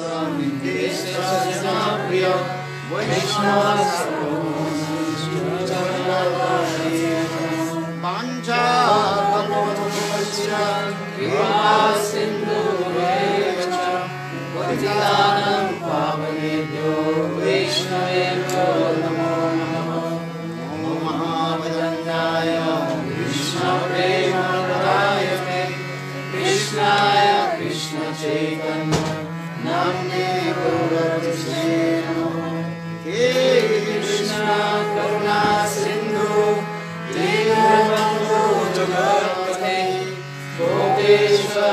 Swami Krishna Jnapriya Vaishnava Sarvam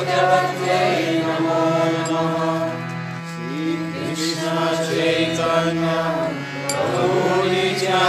भगवते नमो नमः श्रीकृष्णचैतन्य प्रभु नित्या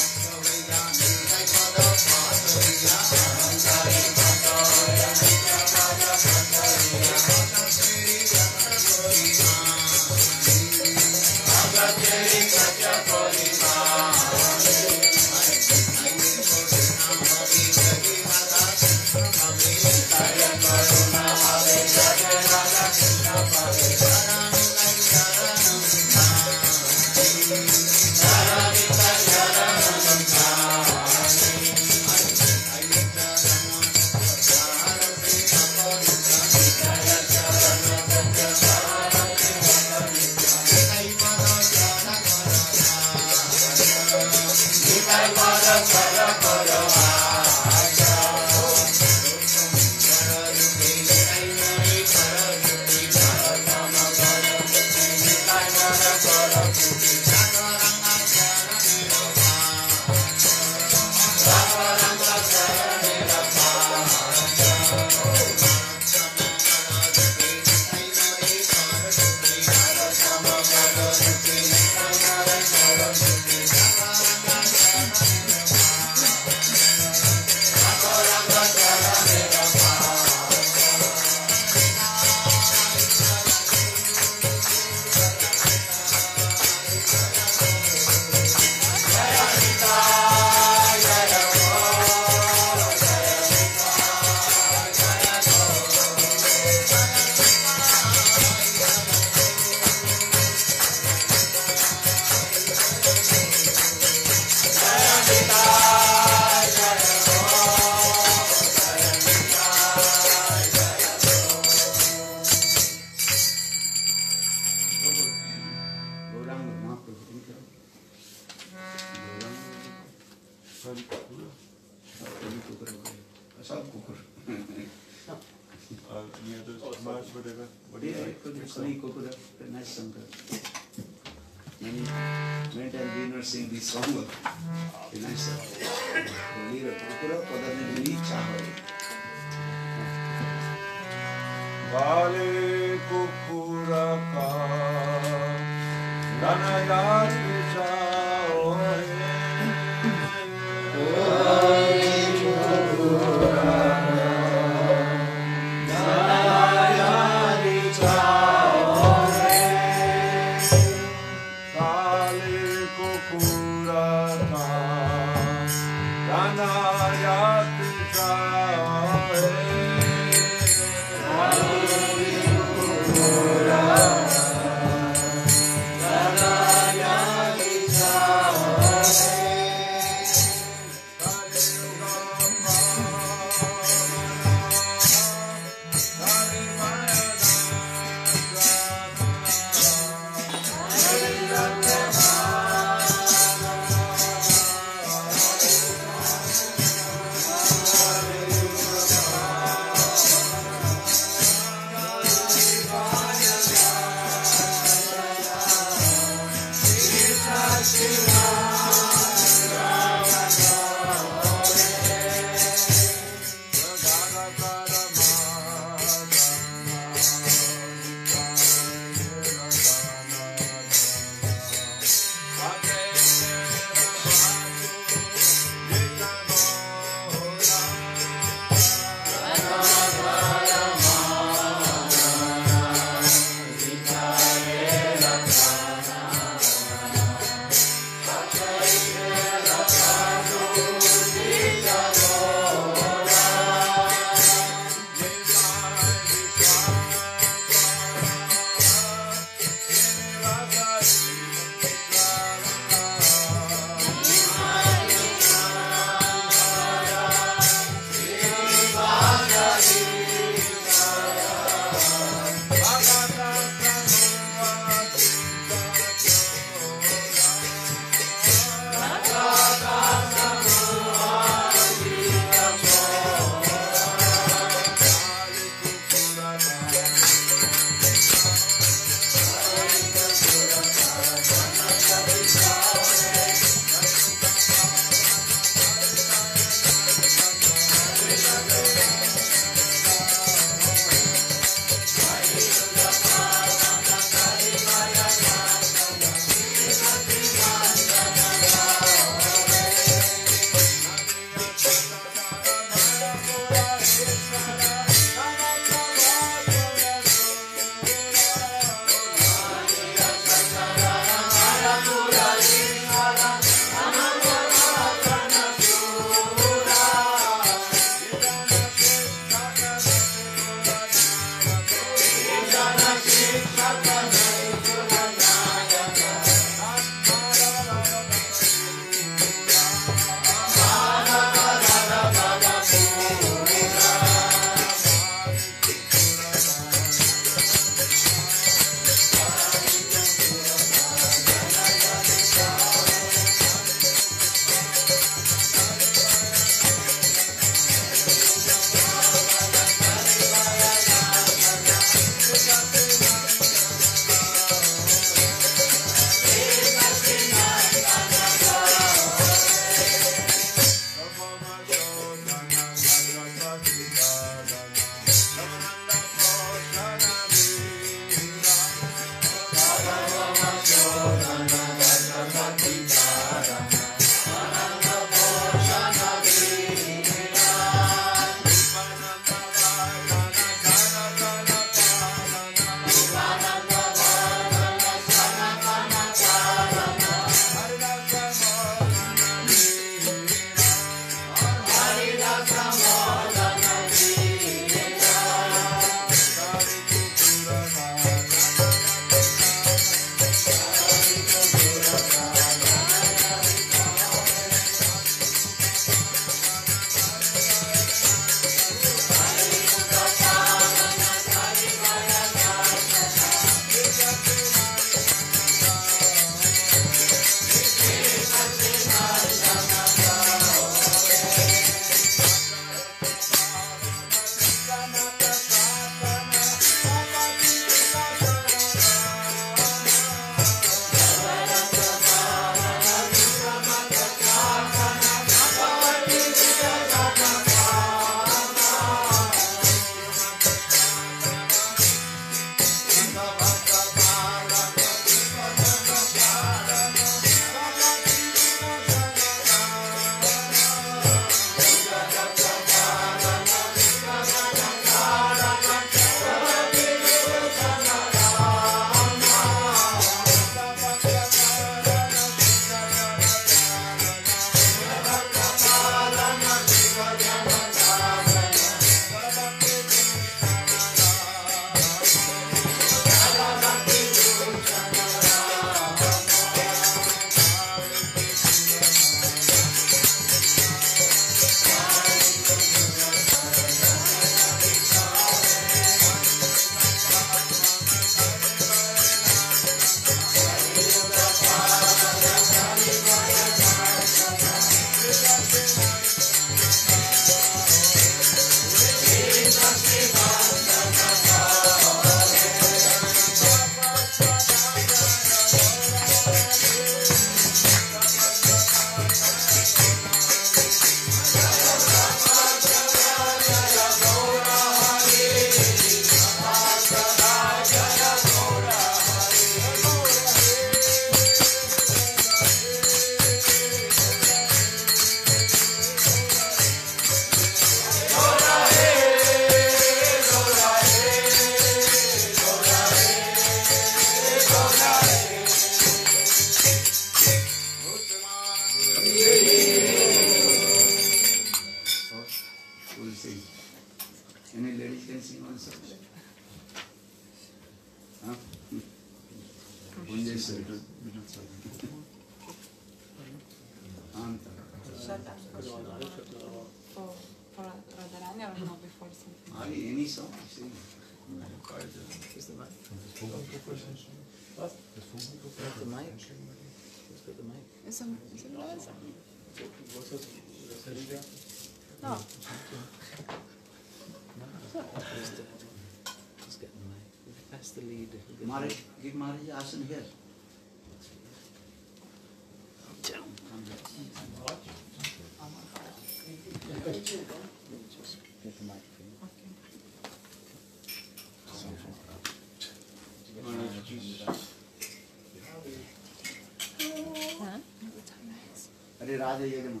gerade jedem.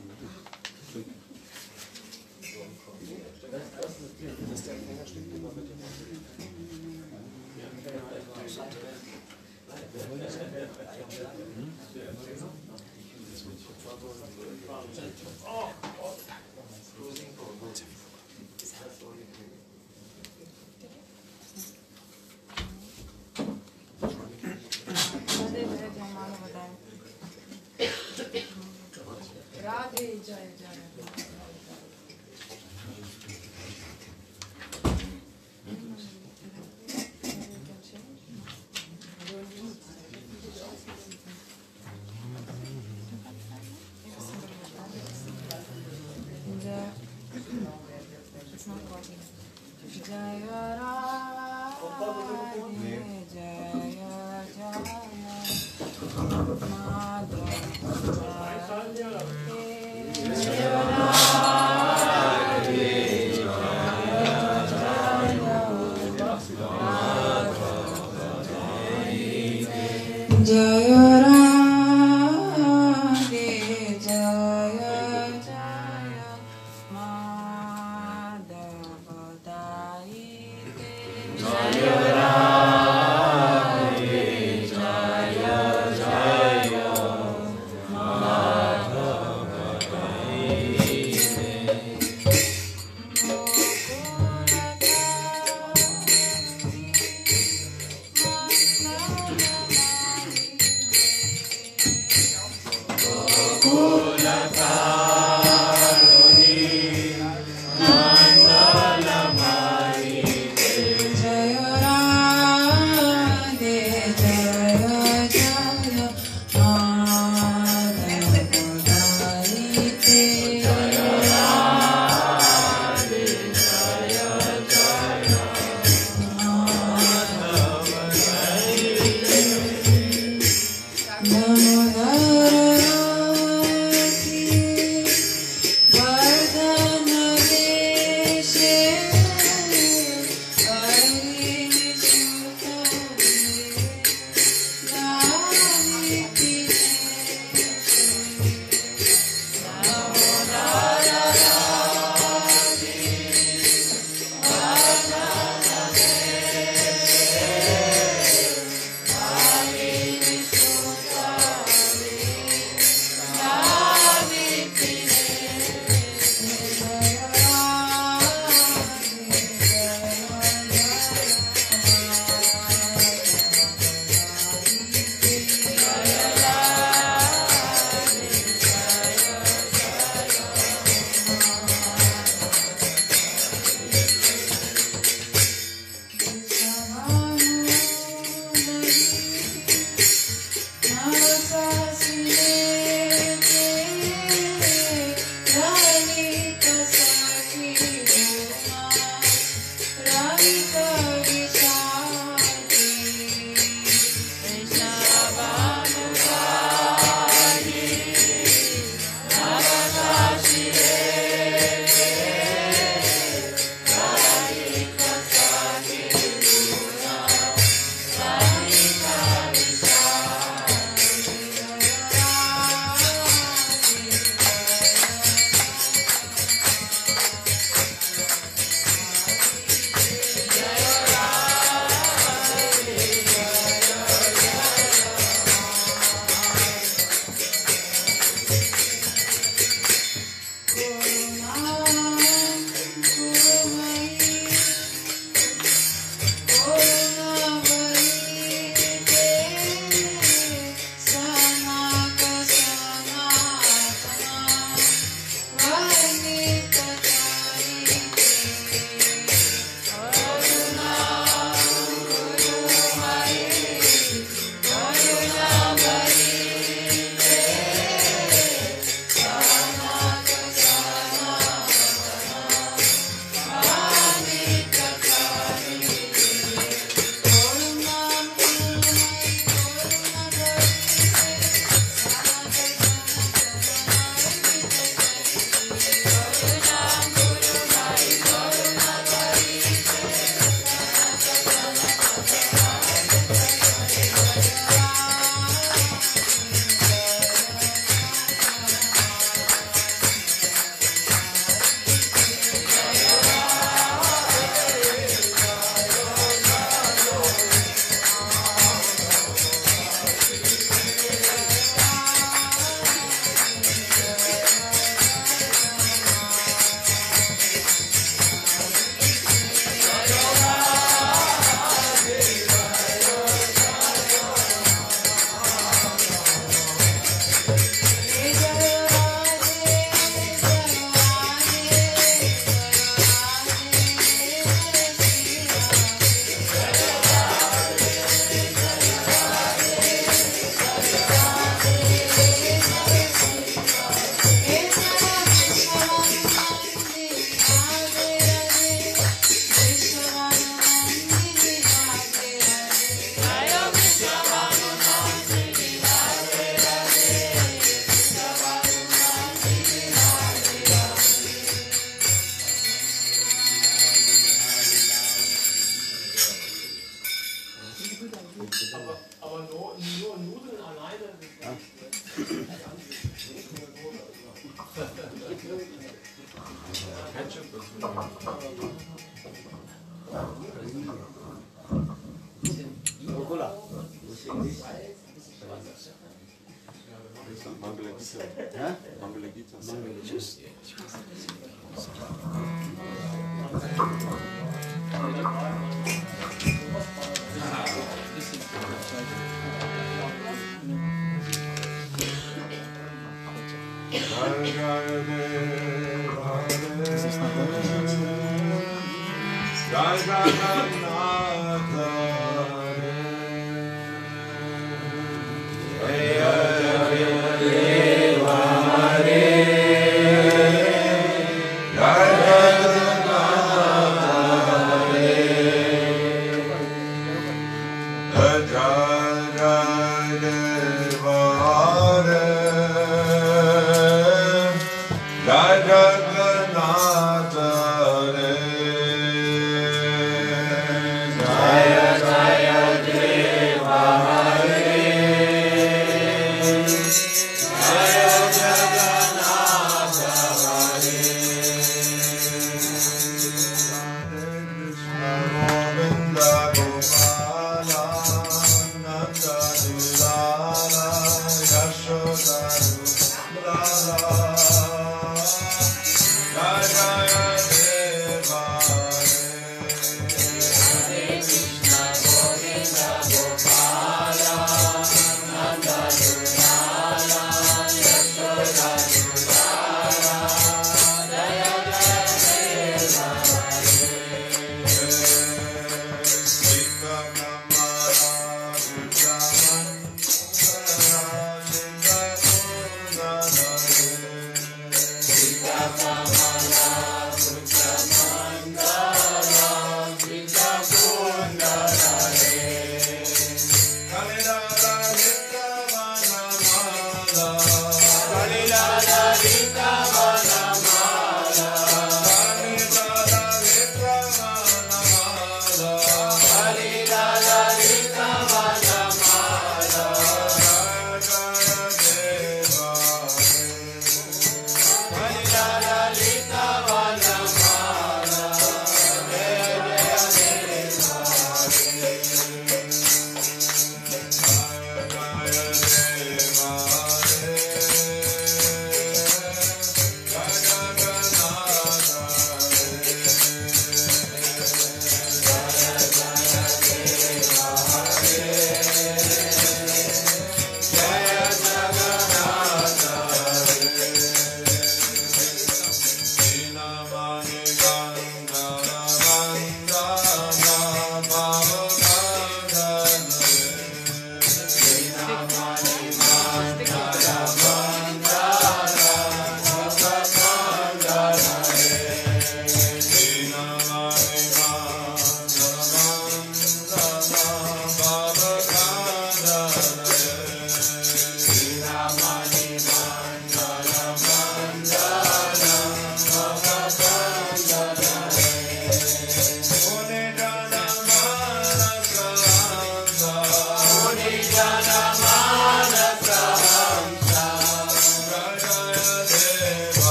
Das, das, ist der Empfänger den man mit dem Oh, oh.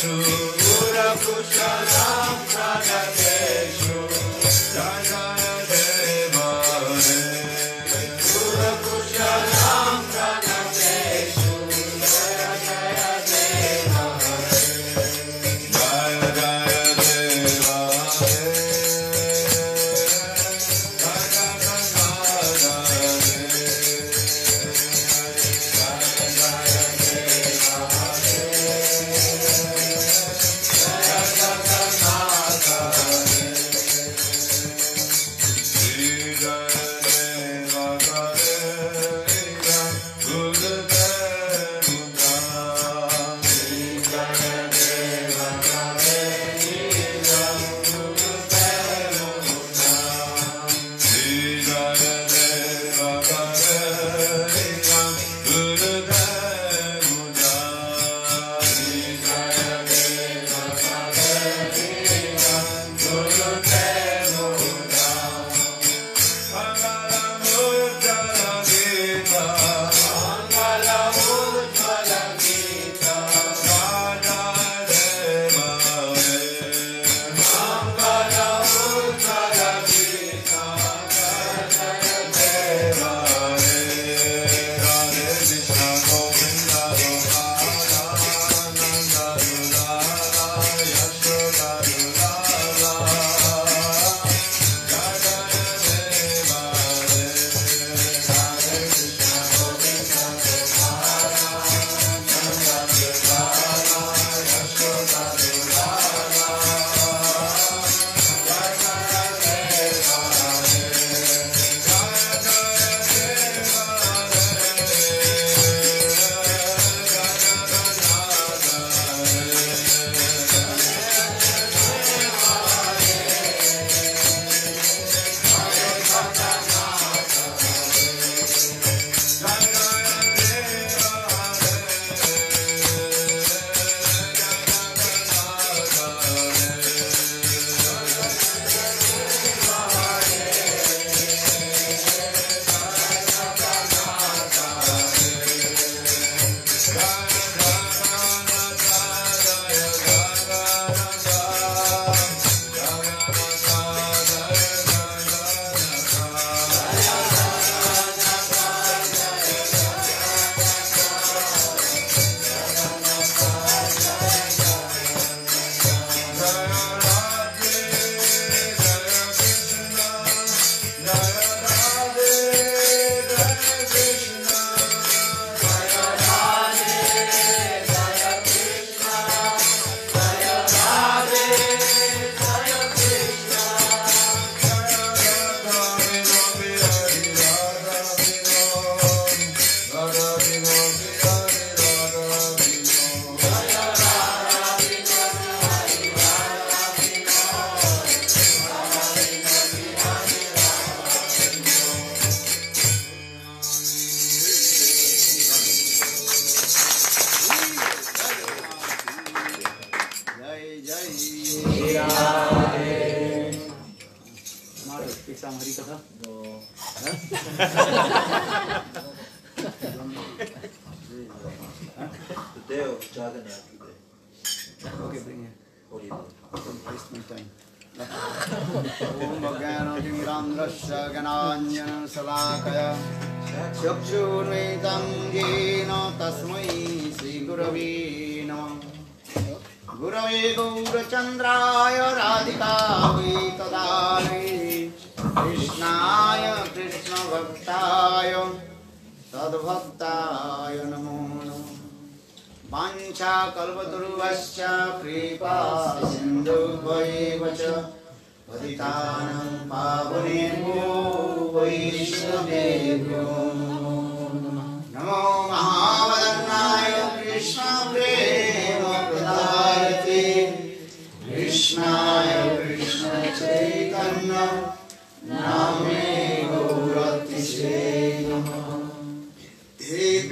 ಕುಶಲ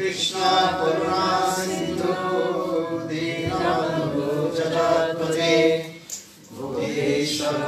कृष्ण करुणा सिन्धु दीनबन्धु जगत्पते। Gopeshwar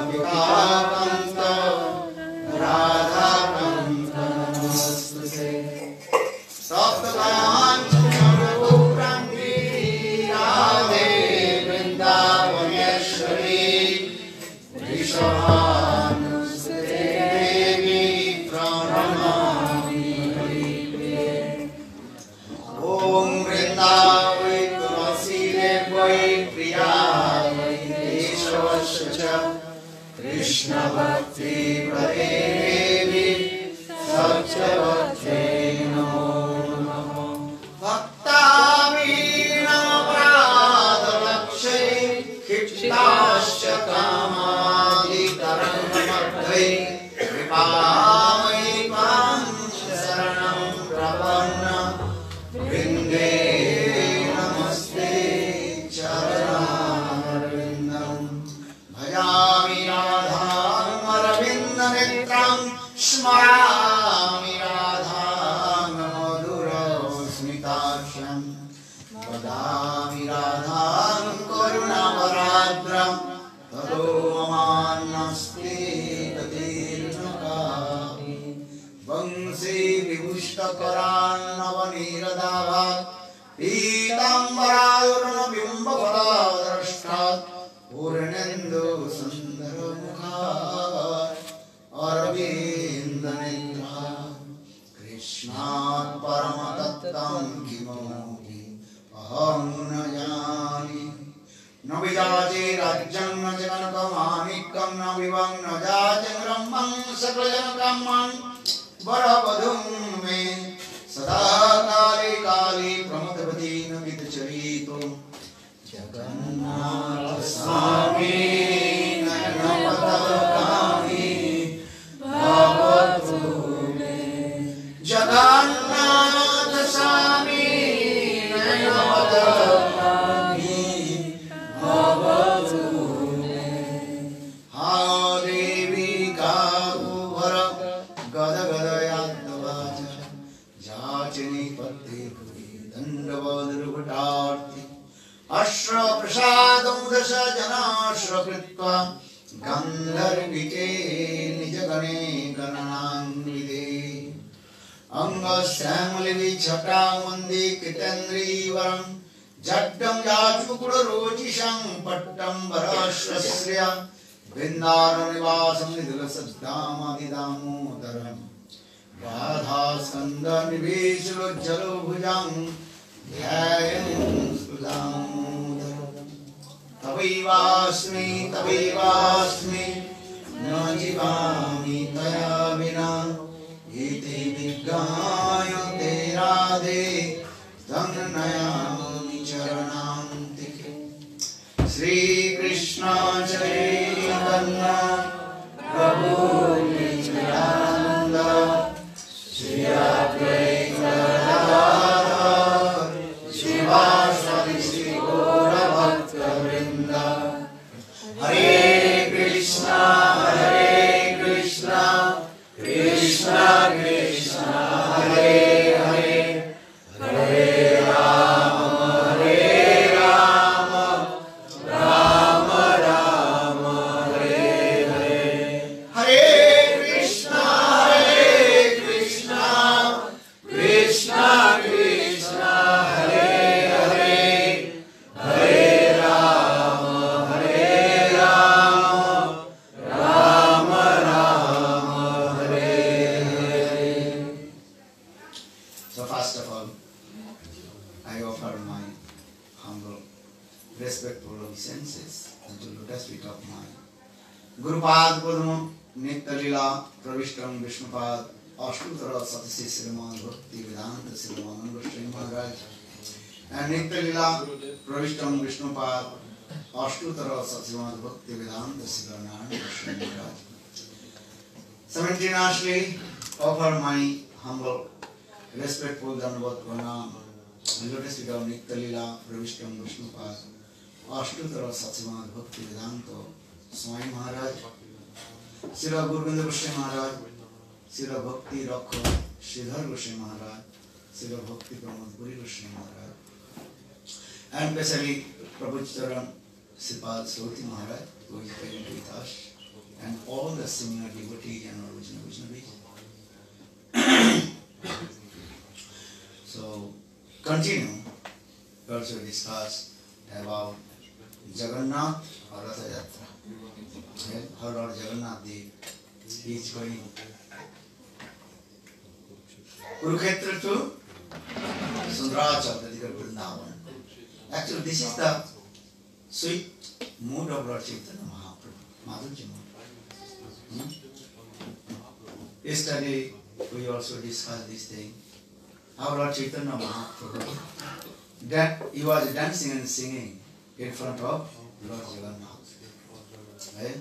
Srimananda Sri Maharaj. Simultaneously offer my humble respectful Dandavat Pranam lotus feet of Nitya Lila Pravishtam Vishnupad Ashtutara Satsimad Bhakti Vedanta Swami Maharaj Sira Gurvinda Goswami Maharaj Sira Bhakti Rakho Sridhar Goswami Maharaj Sira Bhakti Pramod Puri Goswami Maharaj and especially Prabhucharan Sipad Sroti Maharaj who is present with us and all the senior devotees and original Vaishnavis. so continue also discuss about Jagannath or Ratha Yatra. Okay? How Lord Jagannath Dev is going Kurukshetra to is Vrindavan. Actually, this is the Lord Chaitanya Mahaprabhu, Madhurji mood. Hmm? Yesterday, we also discussed this thing. How Lord Chaitanya Mahaprabhu, that he was dancing and singing in front of Lord Jagannath. Right?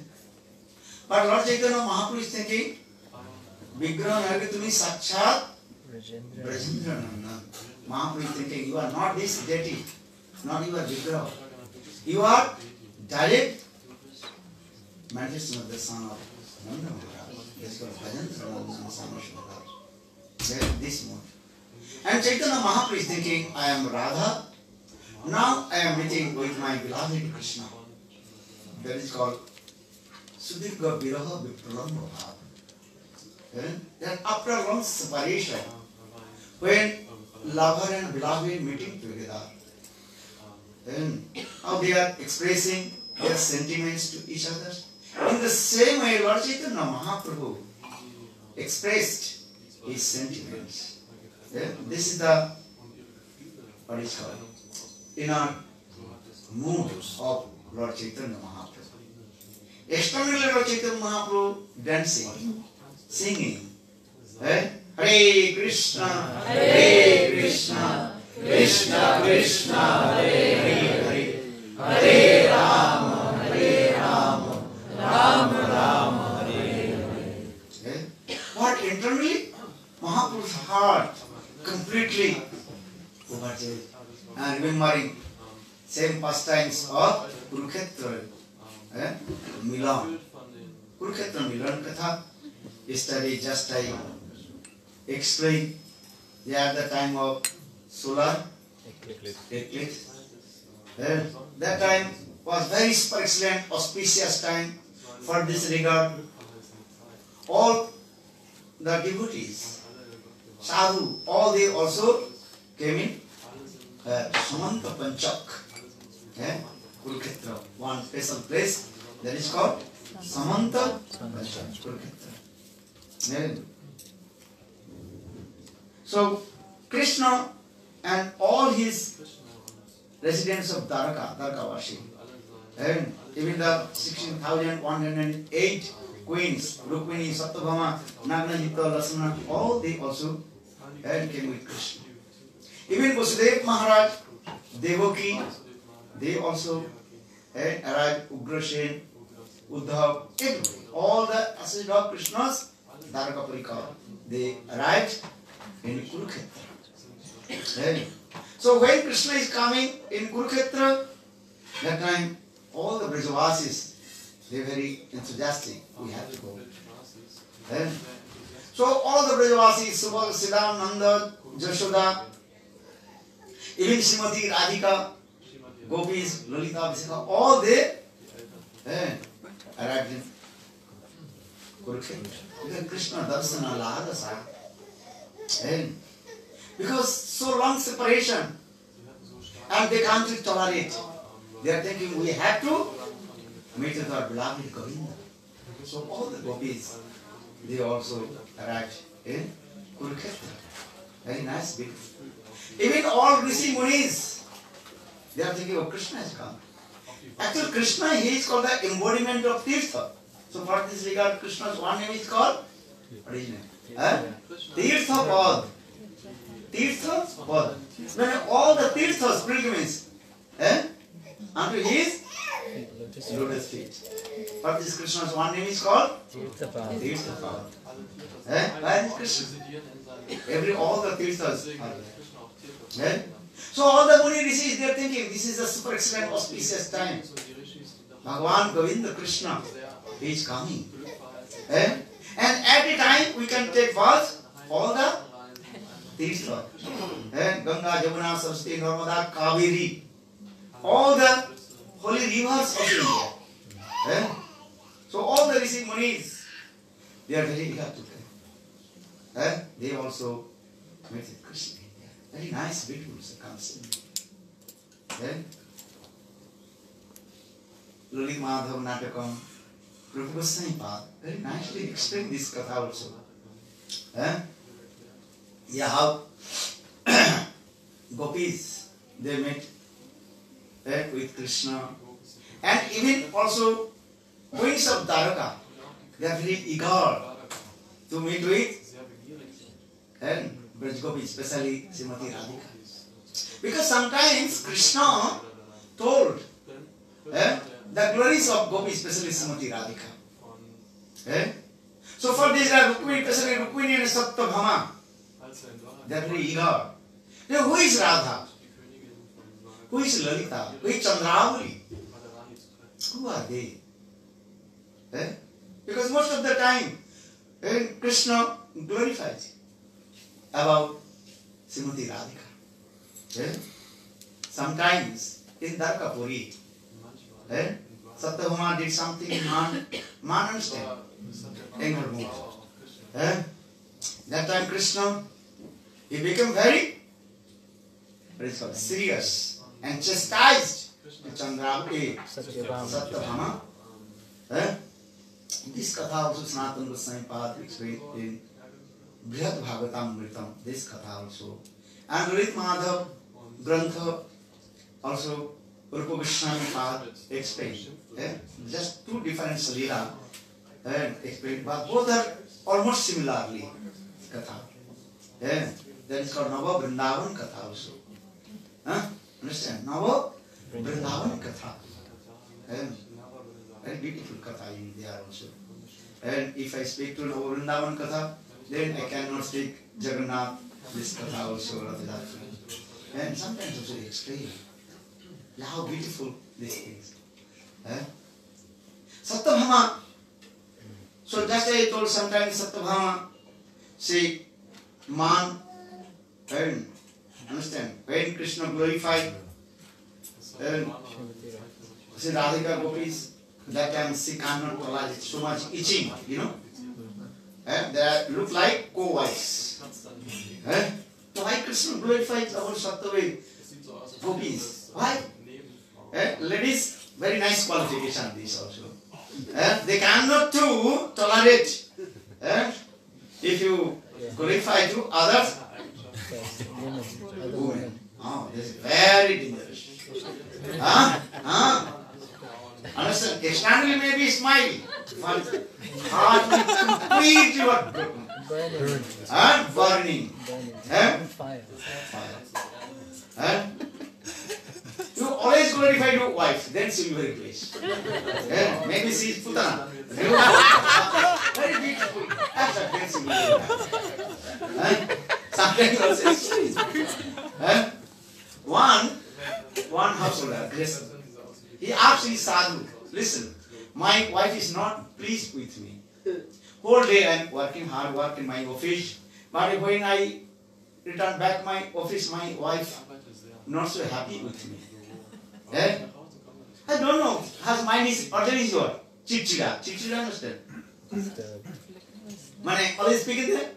But Lord Chaitanya Mahaprabhu is thinking, Vigraha Nagatuni Sakshat Brajendra Nanda. Mahaprabhu is thinking, you are not this deity, not your Vigraha. You are direct manifestation of the son of. This mode. And Chaitanya Mahaprabhu is thinking, I am Radha. Now I am meeting with my beloved Krishna. That is called Sudirga Viraha Vipralamba Bhava. Eh? That after long separation, when lover and beloved meeting together, then how they are expressing their sentiments to each other. In the same way, Lord Chaitanya Mahaprabhu expressed his sentiments. Yeah? This is the what is called inner mood of Lord Chaitanya Mahaprabhu. Externally, Lord Chaitanya Mahaprabhu dancing, singing. Eh? Hare Krishna, Hare Krishna, Krishna, Hare Hare, Hare Rama, Hare Rama, Rama Rama, Hare Hare. Eh? What internally? Mahaprabhu's heart completely overjoyed and remembering same pastimes of Kurukshetra, eh? Milan. Kurukshetra Milan Katha, yesterday just I explained yeah, at the time of solar eclipse. Eh? That time was very excellent, auspicious time for this regard. All the devotees, sadhu, all they also came in uh, Samanta Panchak, eh? Kurukshetra, one special place that is called Samanta Panchak, Kurukshetra. Eh? So, Krishna and all his residents of Dwaraka, Dwarakavashi, and even the 16,108 queens, Rukmini, Satyabhama, Nagnajita, Lasana, all they also and came with Krishna. Even Vasudev Maharaj, Devaki, they also had arrived, Ugrasen, Uddhav, all the associates of Krishna's Dwaraka Parikar, they arrived in Kurukshetra. So when Krishna is coming in Kurukshetra, that time all the Brajavasis, they very enthusiastic. We have to go. Right? So all the Brajavasis, Subal, Siddham, Nanda, Jashoda, even Srimati, Radhika, Gopis, Lalita, Vishaka, all they eh, arrived in Kurukshetra. Because Krishna Darsana Lahadasa. And because so long separation and they can't tolerate. They are thinking we have to meet with our beloved Govinda. So all the gopis, they also arrived in Kurukshetra. Very nice, beautiful. Even all Rishi Munis, they are thinking, oh, Krishna has come. Actually, Krishna, he is called the embodiment of Tirtha. So for this regard, Krishna's one name is called, what is his name? Tirtha Pad. Tirtha Pad. When all the Tirthas, pilgrims, eh? unto his lotus feet. What is Krishna's one name is called? Tirthapad. Tirtha Pad. Eh? Where is Krishna? Every, all the Tirthas are. Eh? So all the Muni rishis, they are thinking, this is a super excellent auspicious time. Bhagavan Govinda Krishna is coming. Eh? And at a time we can take bath all the Tirtha. Eh? Ganga, Jamuna, Saraswati, Narmada, Kaveri. All the holy rivers of India. Eh? So all the Rishi Munis, they are very eager to pray. Eh? They also met with Krishna. Very nice, beautiful circumstance. Then, Lalit Madhav Natakam, Prabhu Goswami Pad, very nicely explain this katha also. Eh? Yeah, how gopis, they met eh, with Krishna. And even also, queens of Dwaraka, they are very eager to meet with and Braj Gopi, especially Srimati Radhika. Because sometimes Krishna told eh, the glories of Gopi, especially Srimati Radhika. Eh? So for this, uh, Rukmini, especially Rukmini and Satyabhama, Radha? Who is Lalita? Who is Chandravali? Who are they? Eh? Because most of the time, eh, Krishna glorifies about Srimati Radhika. Eh? Sometimes in Dwarkapuri, eh? Satyabhama did something in Man, Man understand, anger mood. Eh? That time Krishna, he became very serious and chastised. Satyabhama. Eh? This katha also Sanatana Goswami Pad explained in Brihad Bhagavatamritam, this katha also. And Lalit Madhav Grantha also Rupa Goswami Pad explained. Eh? Just two different salila and explained, but both are almost similarly katha. Eh? That is called Nava Vrindavan katha also. Huh? Understand? Nava Vrindavan katha. Eh? Very beautiful katha in there also. And if I speak to Nava Vrindavan katha, then I cannot speak Jagannath, this katha also, Rath And sometimes also explain how beautiful this is. Eh? Satyabhama. So just I told sometimes Satyabhama, she man and understand when Krishna glorified Radhika. see Radhika gopis, that time she cannot tolerate so much itching, you know. And they look like co-wives. Eh? Why Krishna glorified our Sattva gopis? Why? Eh? Ladies, very nice qualification this also. Eh? They cannot to tolerate. Eh? If you glorify to others, Oh, this is very dangerous. Huh? Huh? Understand? Externally maybe smiling, but heart completely what? Burning, Huh? Burning. burning, on fire. Fire. Huh? You always glorify your wife, then she will be replaced. Eh? Maybe she is Putana. Very beautiful. Will be replaced. Huh? Sometimes also extreme. Huh? One, one householder, Krishna, he asked his sadhu, listen, my wife is not pleased with me. Whole day I am working hard, work in my office, but when I return back my office, my wife not so happy with me. Eh? I don't know. Her mind is other is what? Chichira. Chichira understand? Disturbed. Mane always speaking there?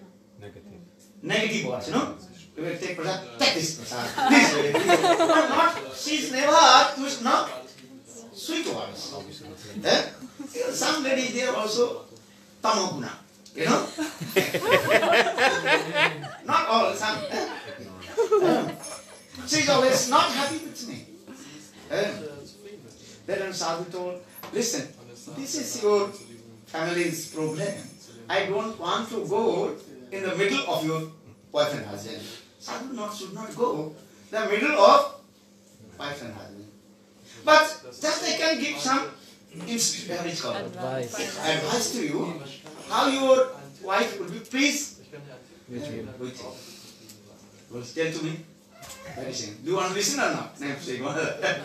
Negative. Words, you know? You will take prasad, take this prasad, this way. But not, she's never used not sweet words. Eh? Some ladies they are also tamoguna, you know? not all, some. Eh? Eh? She's always not happy with me. Eh? Then Sadhu told, listen, this is your family's problem. I don't want to go in the middle of your wife and husband. Sadhu not, should not go the middle of wife and husband. But just I can give some inst- what is called, Advice. advice to you how your wife will be pleased With you. Uh, with you. Well, tell to me. Very simple. Do you want to listen or not? No, say, go ahead.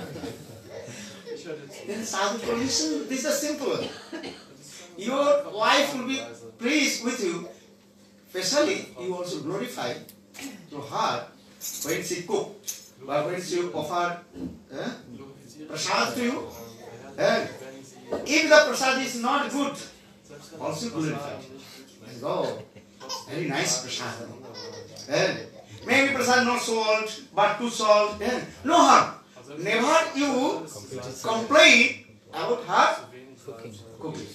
Then Sadhu told, listen, this is simple. Your wife will be pleased with you. Especially, you also glorify to her when she cook, when she offer eh, prasad to you. Eh, if the prasad is not good, also glorify. Oh, very nice prasad. Eh, maybe prasad not salt, but too salt. Eh, no harm. Never you complain about her Cooking. cooking.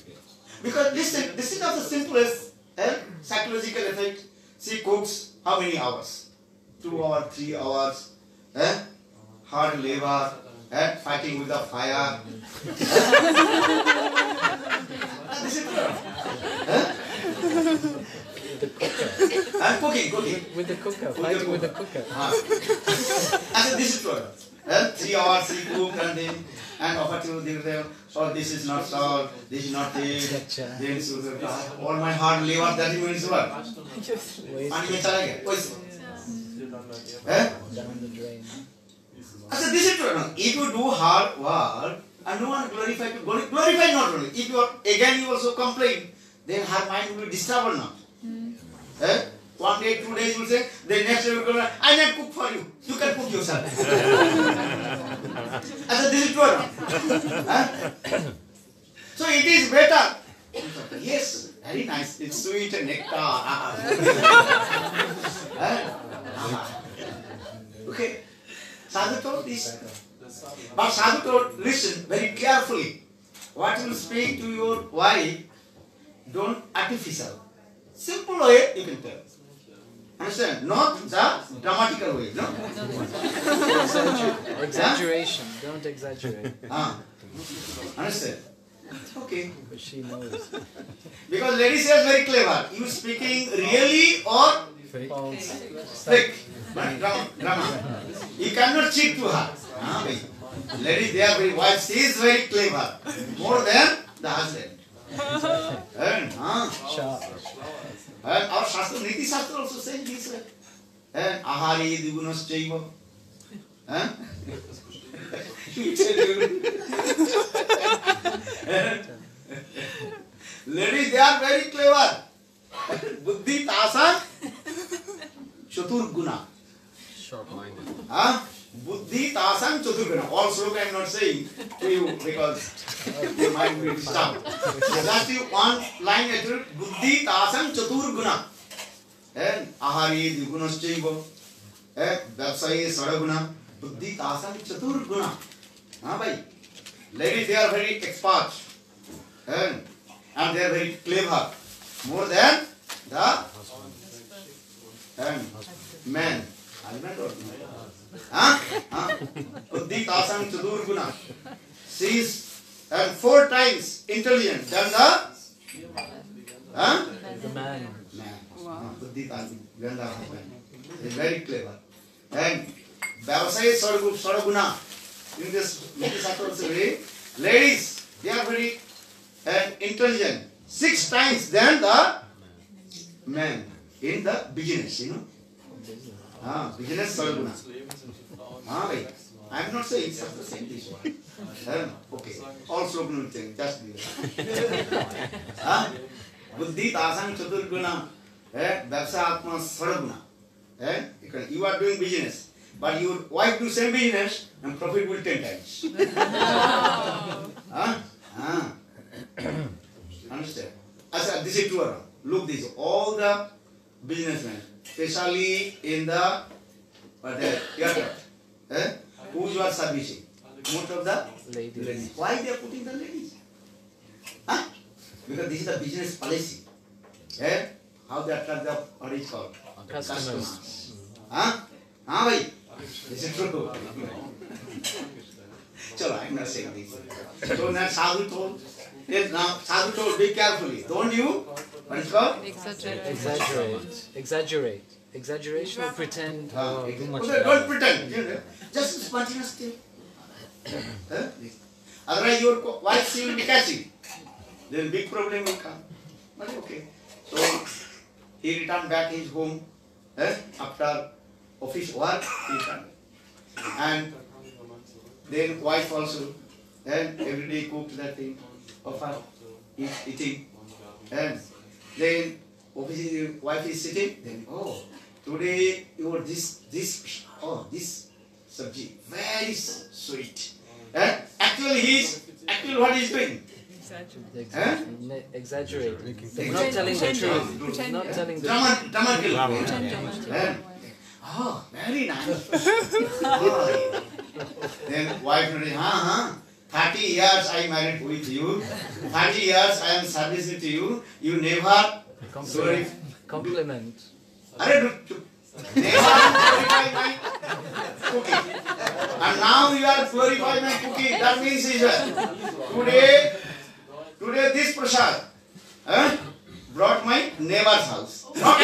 Because listen, this is not the simplest eh, psychological effect. She cooks how many hours? Two hours, three hours. Eh? Hard labor, eh? fighting with the fire. this is true. Eh? I'm cooking, cooking. With the cooker. the Fighting with the cooker. cooker. Ah. I said, this is true three hours he cooked and then and offered to Devadev, so oh, this is not salt, this is not this, then Sudhata, all my heart live on 30 minutes work. And he chala gaya, waste. Eh? I said, this is true. If you do hard work, and no one glorify you, glorify not only. If you are, again you also complain, then her mind will be disturbed now. Mm. Eh? One day, two days you say, then next day you come, I can cook for you. You can cook yourself. I said, this is true? So it is better. Yes, very nice. It's sweet and nectar. okay. Sadhu told this. But Sadhu told, listen very carefully. What you speak to your wife, don't artificial. Simple way you can tell. Understand? Not the dramatical way. No? Exagger- exaggeration. Don't exaggerate. Ah. Understand? Okay. But she knows. Because ladies are very clever. You speaking really or False. fake? But drama, drama. You cannot cheat to her. Ah, bhai. Ladies, they are very wife. She is very clever. More than the husband. And, ah. Sharp. And our Shastra, Niti Shastra also saying this way. And ahari digunas chaiva. Huh? You tell you. Ladies, they are very clever. Buddhi tasan chatur guna. Sharp-minded. Huh? Buddhi tasam chaturguna. All sloka I am not saying to you because you might be disturbed. Just you one line at. Buddhi tasam chaturguna. And ahari digunaschaiva. Eh, व्यवसायी सड़गुना बुद्धि तासम चतुर्गुना हाँ भाई ladies they are very expert and, and they are very clever more than the and man husband or Huh? Huh? Uddhitasam Chadurguna. She is and four times intelligent than the, huh? the man. man. Wow. He's very clever. And Vyavasaya Saraguna in this Niti ladies, they are very and intelligent. Six times than the man in the business, you know. Ah business सड़गुना हाँ भाई I am not saying Shastra saying this one um, okay all slogan will change just be हाँ बुद्धि तासंग चतुर्गुणा है व्यवसाय आत्मा सड़गुणा है you are doing business but your wife do same business and profit will ten times huh? Ah. understand I this is true or look this all the businessmen especially in the what the airport eh? who you are servicing most of the Ladies. ladies why they are putting the ladies huh? because this is the business policy eh? how they attract the what is called Customers. हाँ हाँ भाई this is true Chalo, I'm not saying this. So now Sadhu told, yes, now Sadhu told, be carefully. Don't you, what is called? Exaggerate. Exaggerate. Exaggerate. Exaggeration or pretend Uh, or too much. okay, don't pretend, you know, just spontaneous thing. Huh? Otherwise your wife she will be catching. Then big problem will come. But okay. So he returned back his home eh, after office work. He returned. And then wife also and every day cooked that thing of her eat, eating. And then office is- wife is sitting. Then oh today your this this oh this sabji very sweet. And actually he's actually what he's doing. Exaggerate. Exa- ne- Exaggerate. Pretend- Not telling the truth. Not telling the truth. drama Yeah. Eh? Oh, very nice. oh. Then wife will say, huh, huh. 30 years I married with you. 30 years I am servicing to you. You never sorry. Compliment. Compliment. Do- do- never glorify my cooking. And now you are glorifying my cooking. That means is uh, today, today this prasad eh, brought my neighbor's house. Not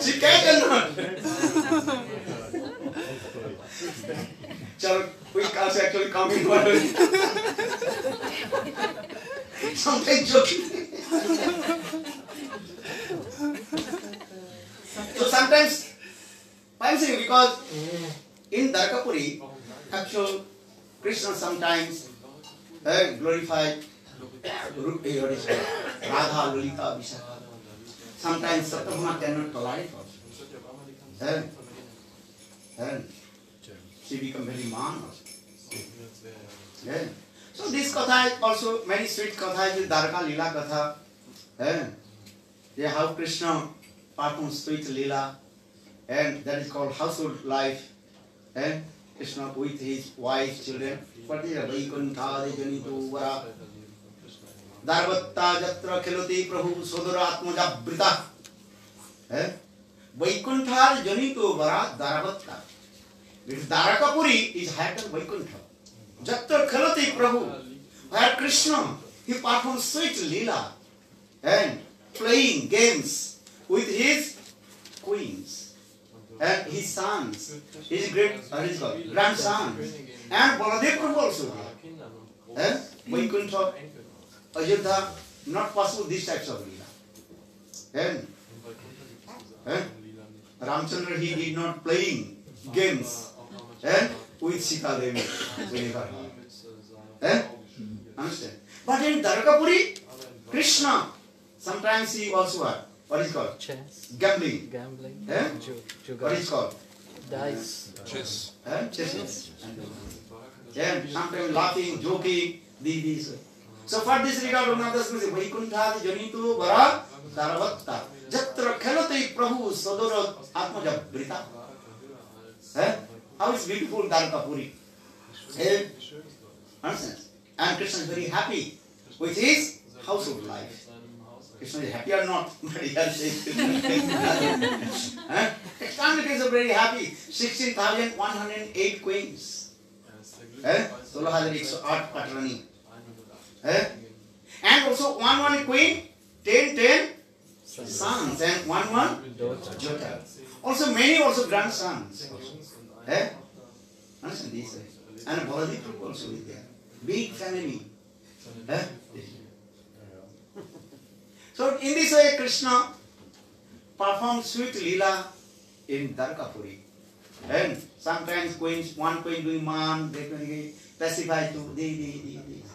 she can not. Chalo, we can't actually come in one Sometimes joking. so sometimes, I'm because in Darkapuri, actual Krishna sometimes uh, glorified Eh? Radha, Lolita, Vishakha. Sometimes Satabhama cannot tolerate also. And, and she become very man also. Yeah. So this katha is also many sweet katha is Dwarka Leela katha. Yeah. Yeah, how Krishna performs sweet Leela and that is called household life. And Krishna with his wife, children. What is it? Vaikuntha Janito Vara. Darvatta Jatra Sodara Atmajabrita. Eh? Vaikuntha Janito Vara Darvatta. Because Dwarakapuri is higher than Vaikuntha. Jatra Kheloti Prabhu. Where Krishna, he performs sweet Leela and playing games with his queens and his sons, his great uh, his grandsons, and Baladev Prabhu also there. And Vaikuntha, Ajodha, not possible these types of Leela. And eh, Ramchandra, he did not playing games and with Sita Devi. whenever. Eh? Understand? But in Dwarakapuri, Krishna, sometimes he also what? What is called? Chess. Gambling. Gambling. Eh? Ju- What is called? Dice. Chess. Eh? Chess. Yeah, sometimes laughing, joking, these, these. So for this regard, Raghunath Das says, Vaikuntha Janito Vara Daravatta Jatra Khelate Prabhu Sadora Atmaja Brita. Eh? How is beautiful Dwarkapuri. Eh? Understand? And Krishna is very happy with his household life. Krishna is happy or not? But he has said. Eh? Krishna is very happy. 16,108 queens. Eh? 16,108 Patrani. Eh? And also one one queen, 10, 10 sons and one one Daughter. Also many also grandsons. Eh? Understand this? eh? And Baladev Prabhu also is there. Big family. Eh? So in this way Krishna performs sweet lila in Dwarkapuri. And sometimes queens, one queen doing man, they can pacify to the, the, the, the.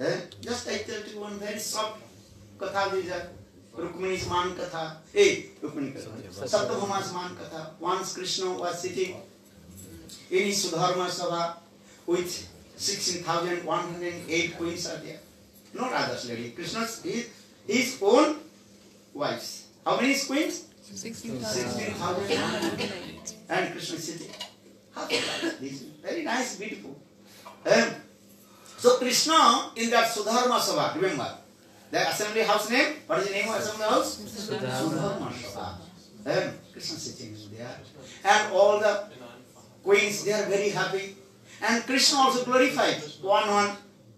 Eh? I tell you one very soft katha is a Rukmini Sman katha. Hey, Rukmini katha. Satyabhama Sman katha. Once Krishna was sitting in his Sudharma Sabha with 16,108 queens are there. Not others lady. Krishna's his, his own wives. How many queens? 16,108. And Krishna is sitting. How this is very nice, beautiful. Um, so Krishna in that Sudharma Sabha, remember, The assembly house name? What is the name of assembly house? Sudharma Sabha. And Krishna sitting there. And all the queens, they are very happy. And Krishna also glorified one one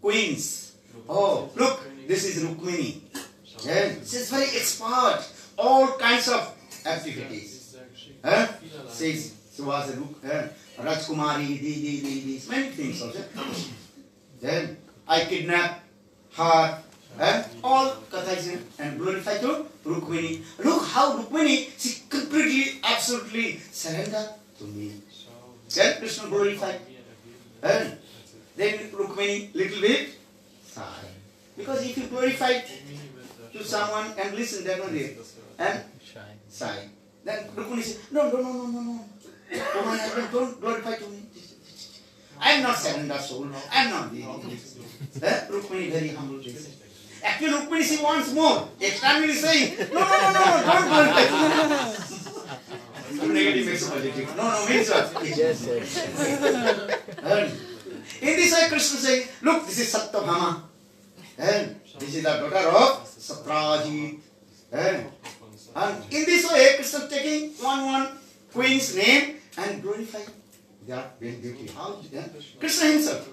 queens. Oh, look, this is Rukmini. And she is very expert. All kinds of activities. Says she was a eh, Rajkumari, many things also. Then I kidnap her. Eh? All katha is and glorify to Rukmini. Look how Rukmini, she completely, absolutely surrender to me. Then Krishna glorified. And then Rukmini little bit sigh. Because if you glorify to someone and listen, will read. And sigh. Then Rukmini says, No, no, no, no, no, no. Don't glorify to me. I am not surrender soul. I am not the. Eh? Rukmini very humble. they say. Actually, Rukmini she wants more. Externally saying, No, no, no, no, no, don't glorify. Some negative makes a positive. No, no, means what? Yes, yes. And in this way, Krishna saying, Look, this is Satyabhama. And this is the daughter of Satrajit. And, and in this way, Krishna taking one one queen's name and glorifying their beauty. How? Yeah? Krishna himself.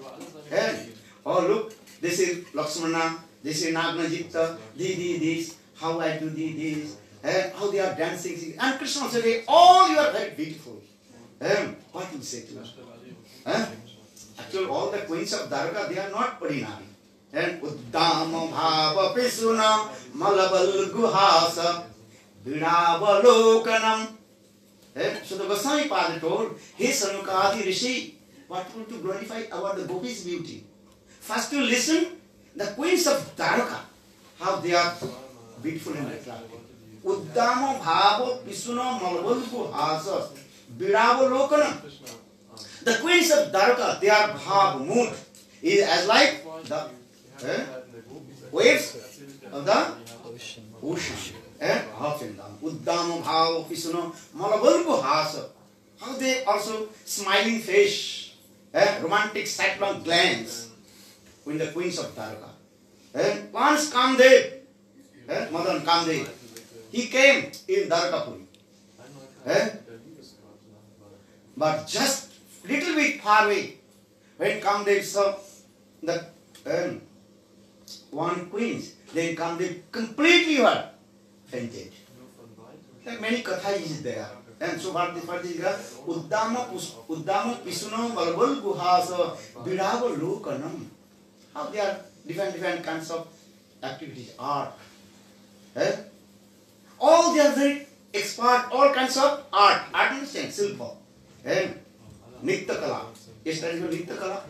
And, oh, look, this is Lakshmana, this is Nagnajita, this, this, this, how I do this, this, and how they are dancing. And Krishna said, all you are very beautiful. And what do you say to us? Huh? Actually, all the queens of Dwarka, they are not Parinari. And Uddama Bhava Pisuna Malabal Guhasa Vinavalokanam. So the Goswami Pada told, Hey Sanukadi Rishi, what will to glorify about the gopis' beauty? First you listen, the queens of Dwarka, how they are beautiful and attractive. Uddama Bhava Pisuna Malabal Guhasa Vinavalokanam. The queens of Dwarka, they are bhav, mood, is as like the eh, waves of the ocean. Eh? Half in them. Uddama bhav, pisuno, malabalku hasa. How they also smiling face, eh? romantic sidelong glance with the queens of Dwarka. Eh? Once Kamdev, eh? Madan Kamdev, he came in Dwarkapuri. Eh? But just little bit far away, when Kamdev saw the um, one queens, then Kamdev completely what? Fainted. Like many katha is there. And so what the first is Uddama Uddama Pisuno Malbal Guhasa Vidava Lokanam. How they are different different kinds of activities, art. Eh? All they are very expert, all kinds of art. Art understand, silver. Eh? Nitya Kala. Yes, that is what Nitya Kala.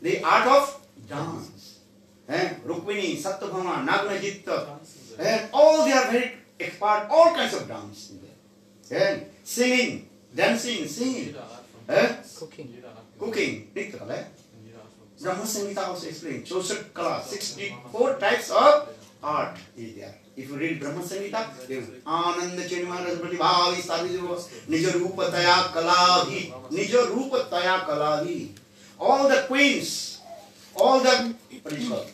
The art of dance. Eh? Rukmini, Satyabhama, Nagnajita. And all they are very expert, all kinds of dance. in there. And singing, dancing, singing. Eh? Cooking. Cooking, Kala. eh? Brahma Samhita also explained. Chosat Kala, 64 types of art is there. If you read Brahma Samhita, there is Ananda Chinma Rasbati Bhavi Sadhijo, Nija Rupa Taya Kaladi, Nija Rupa Taya Kaladi. All the queens, all the what called?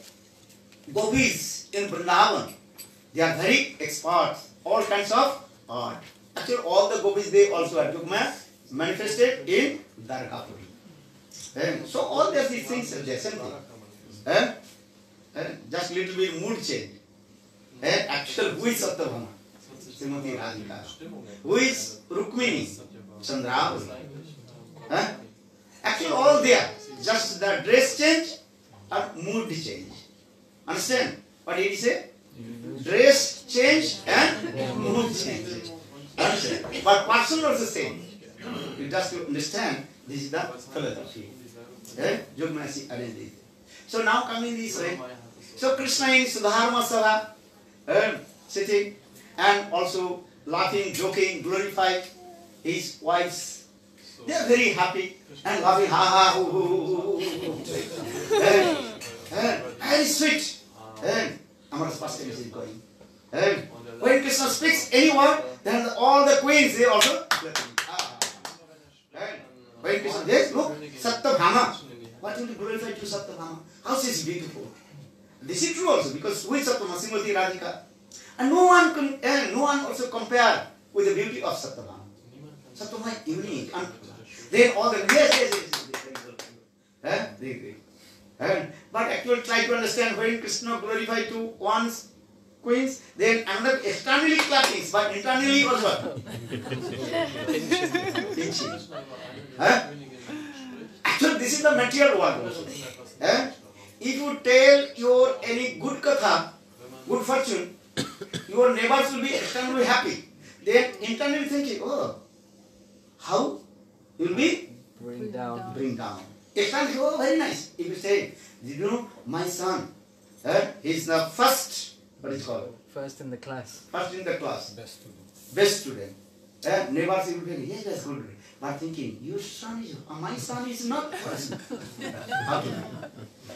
gopis in Vrindavan, they are very experts, all kinds of art. Actually, all the gopis they also are manifested in Dwarkapuri. And so all these things are thing. Eh? Eh? Just little bit mood change. Eh? Actual who is Satyabhama? Srimati Radhika. Who is Rukmini? Chandravali. Eh? Actually all there. Just the dress change and mood change. Understand? What he say? Dress change and mood change. But person was the same. You just understand this is the philosophy. Eh? So now coming this way. So Krishna in Sudharma Sabha, eh, sitting and also laughing, joking, glorifying his wives. They are very happy and laughing, ha ha, hoo, hoo, hoo, hoo, very sweet. Eh, Amara Spasta is going. Eh, when Krishna speaks any word, then all the queens they also. Ah. When Krishna, yes, look, Satyabhama. What will glorify to Satyabhama? How she is beautiful. this is true also because who is Satyabhama? Srimati Radhika. And no one can, eh, no one also compare with the beauty of Satyabhama. Satyabhama is unique. And then all the yes, yes. yes, yes. Eh? But actually try to understand when Krishna glorified to one's queens, then another externally clapping, but internally was what? Pinching. Eh? Actually, this is the material world also. Eh? If you tell your any good katha, good fortune, your neighbors will be extremely happy. Then internally thinking, oh, how you will be Bring down. bring down. Externally, oh, very nice. If you say, you know, my son, eh, he's the first, what is it called? First in the class. First in the class, Best student. best student. Eh, neighbors will be, yes, that's good. But thinking, your son is, uh, my son is not first. How to know?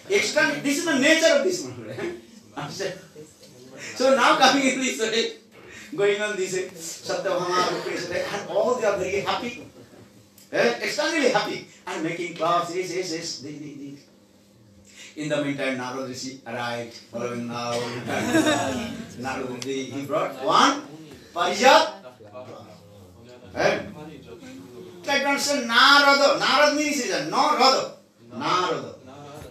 This is the nature of this one. eh? Understand? So now coming in this way, going on this way, Satyabhama, Rukmini, and all are very happy. Eh? Extremely happy and making yes, yes, yes. They, they, they. In the meantime, Narad Rishi arrived, following now. Narad Rishi, he brought one Parijat. Eh? Try to understand Narada. Narad means is a no Rada. Narada.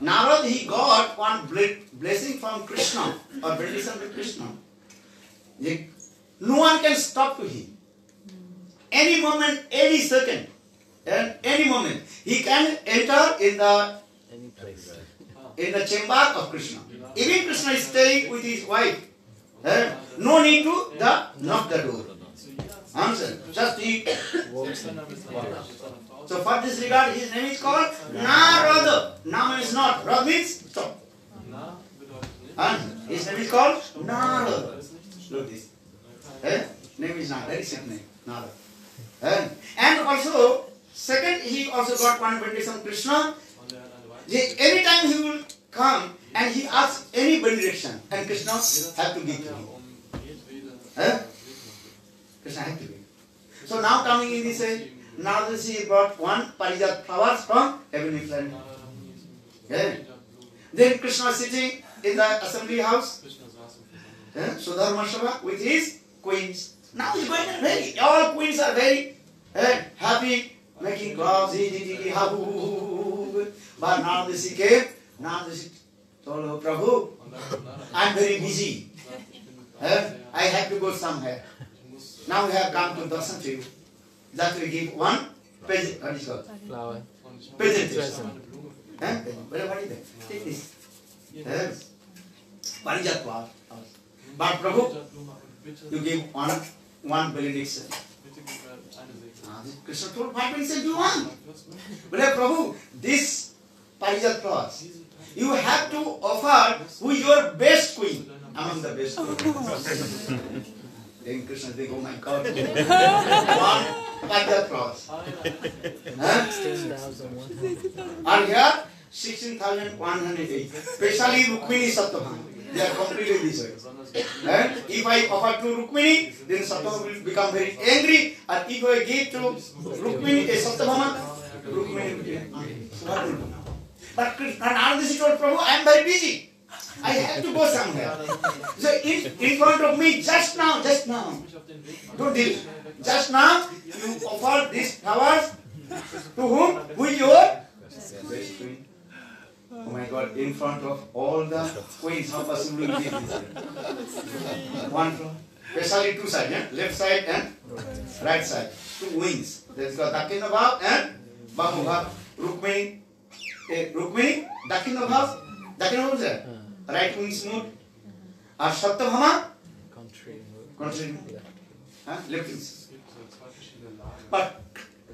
Narad, he got one ble- blessing from Krishna or benediction from Krishna. No one can stop to him. Any moment, any second, and any moment, he can enter in the Any place. in the chamber of Krishna. Even Krishna is staying with his wife. eh, No need to the knock the door. Answer. Just he. So for this regard, his name is called Narada. Na means not. Rad means stop. And his name is called Narada. Look this. Eh? Name is not very simple name. Narada. Eh? And also, second, he also got one benediction Krishna. He- Anytime he will come and he asks any benediction, and Krishna have to give to him. Eh? Krishna have to give. So now coming in this way, now he brought one parijat flowers from heavenly planet. Yeah. Then Krishna sitting in the assembly house, eh, Sudharma Sabha, with his queens. Now he's going very, all queens are very eh, happy, making gloves, hee, hee, hee, hee, ha, hoo, hoo, hoo, hoo. But now this he came, now this he told, oh, Prabhu, I'm very busy. Eh, I have to go somewhere. Now we have come to darshan to you. That we give one present, what is it called? Flower. Presentation. Eh? What what is that? Take this. Yes. Parijat. But Prabhu, you give one, one benediction. This Krishna told, what benediction do you want? But Prabhu, this Parijat flowers, you have to offer who is your best queen among the best queen. then Krishna think, oh my God, one Parijat flowers. Huh? 16,001. are here 16,108. Especially Rukmini Satyabhama. They are completely this way. And if I offer to Rukmini, then Satyabhama will become very angry. And if I give to Rukmini, eh, a Satyabhama, Rukmini will be angry. But this is told Prabhu, I am very busy. I have to go somewhere. So in, in front of me, just now, just now, don't deal. Just now, you offer these flowers to whom? Who is your best queen? Oh my God, in front of all the queens, how possible will be? One floor. Especially two sides, yeah? left side and right side. Two wings. There's got Dakina Bhav and Bahu Bhav. Rukmini, eh, Rukmini, Dakina Bhav. Dakina Bhav is there. Right wing smooth. And Satyabhama, Contrary. contrary. Left. Huh? Left wing. But,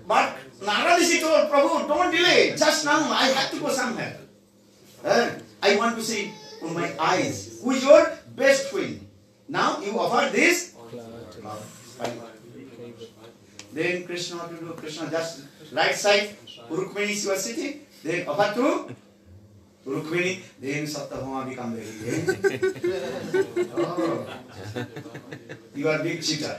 but Narada told Prabhu, don't delay. Just now I have to go somewhere. Eh, I want to see with my eyes. Who is your best queen? Now you offer this. Then Krishna what to do? Krishna just right side. Rukmini is your sitting. Then offer to Rukmini. Then Satyabhama become very. oh. You are big cheater.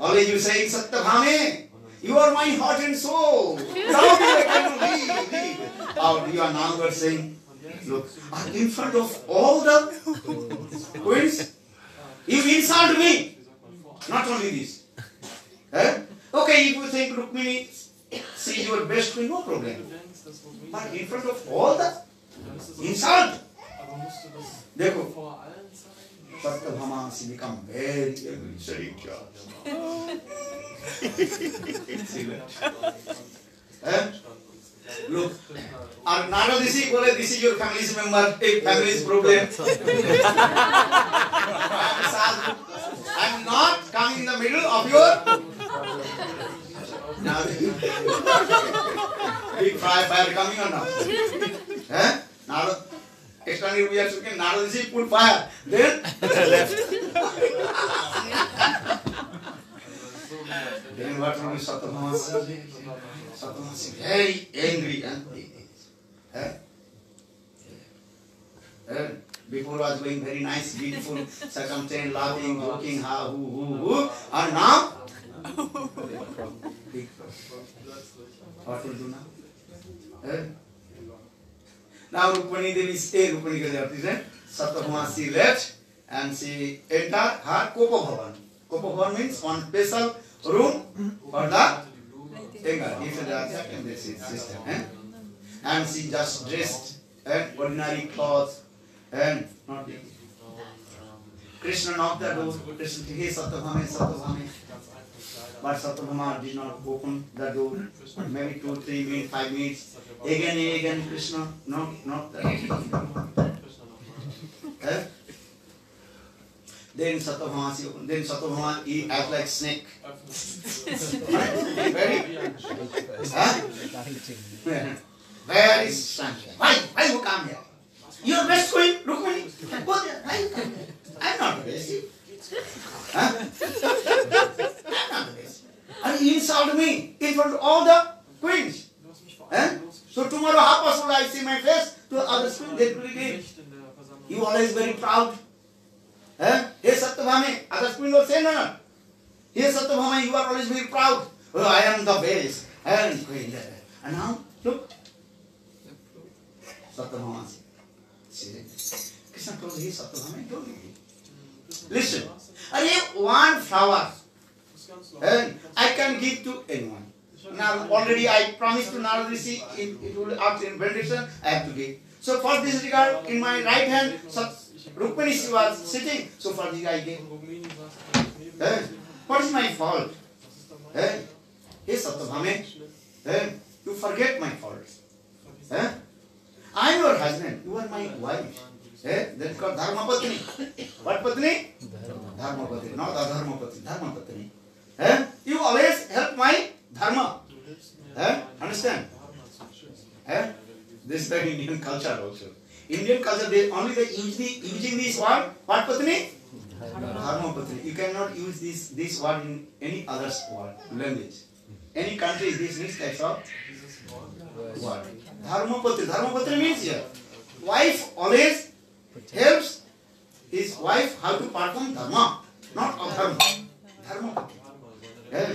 Only you saying Satyabhame. You are my heart and soul. Now you can leave. Or you are now you are saying Look, in front of all the queens, you insult me. Not only this. Eh? Okay, if you think Rukmini see your best queen, no problem. But in front of all the insult, देखो Satyabhama she become very angry. Sorry, eh? Look, Nano Rishi बोले this is your family's member, a family's problem. I'm not coming in the middle of your big fire fire coming or not? Eh? Nano externally we are speaking Rishi put fire. Then left. then what will be Satyabhama see? Satyabhama very angry and eh? Eh? Before was going very nice, beautiful, circumstance, laughing, joking, ha, who, who, who, and now What will do now? Eh? Now Rukmani Devi stay, Rukmani Devi present. Satyabhama she left and she entered her Kopa Bhavan. Kopa Bhavan means one special room for the second, this is system. Eh? And she just dressed and ordinary clothes and not Krishna knocked the door. Krishna said, Hey Satyabhama, Satyabhama. But Satyabhama did not open the door. Maybe two, three minutes, five minutes. Again again Krishna the door. Eh? Then Satyabhama. Then Satyabhama, he act like snake. Very, huh? Is sunshine? Why? Why you come here? You're best queen, Rukmini. Go there. Why? I'm not the best. Huh? I'm not the best. And insult me in front of all the queens. Huh? So tomorrow, how possible I see my face to other queens? They will be You always very proud. Huh? Hey Satyabhama, other queen will say no. Hey Satyabhama, you are always very proud. Oh, I am the best. And queen. And now, look. Satyabhama said, Krishna told he Satyabhama told me. Listen, I have one flower and I can give to anyone. Now already I promised to Narad Rishi, it, it will act in benediction, I have to give. So for this regard, in my right hand, Rukmini was sitting, so for this I gave. Eh? What is my fault? Eh? Hey Satyabhama, eh? you forget my faults. Eh? I am your husband, you are my wife. Eh? That's called Dharma Patni. What Patni? Dharma Patni, not Adharma Patni, Dharma Patni. Eh? You always help my Dharma. Eh? Understand? Eh? This is the Indian culture also. Indian culture, they only they the, using this word, what Patni? Dharma Patni. You cannot use this, this word in any other word, language. Any country, this this types of word. Dharma Patni. Dharma Patni means here, wife always helps his wife how to perform dharma, not adharma. Dharma Patni. Yeah.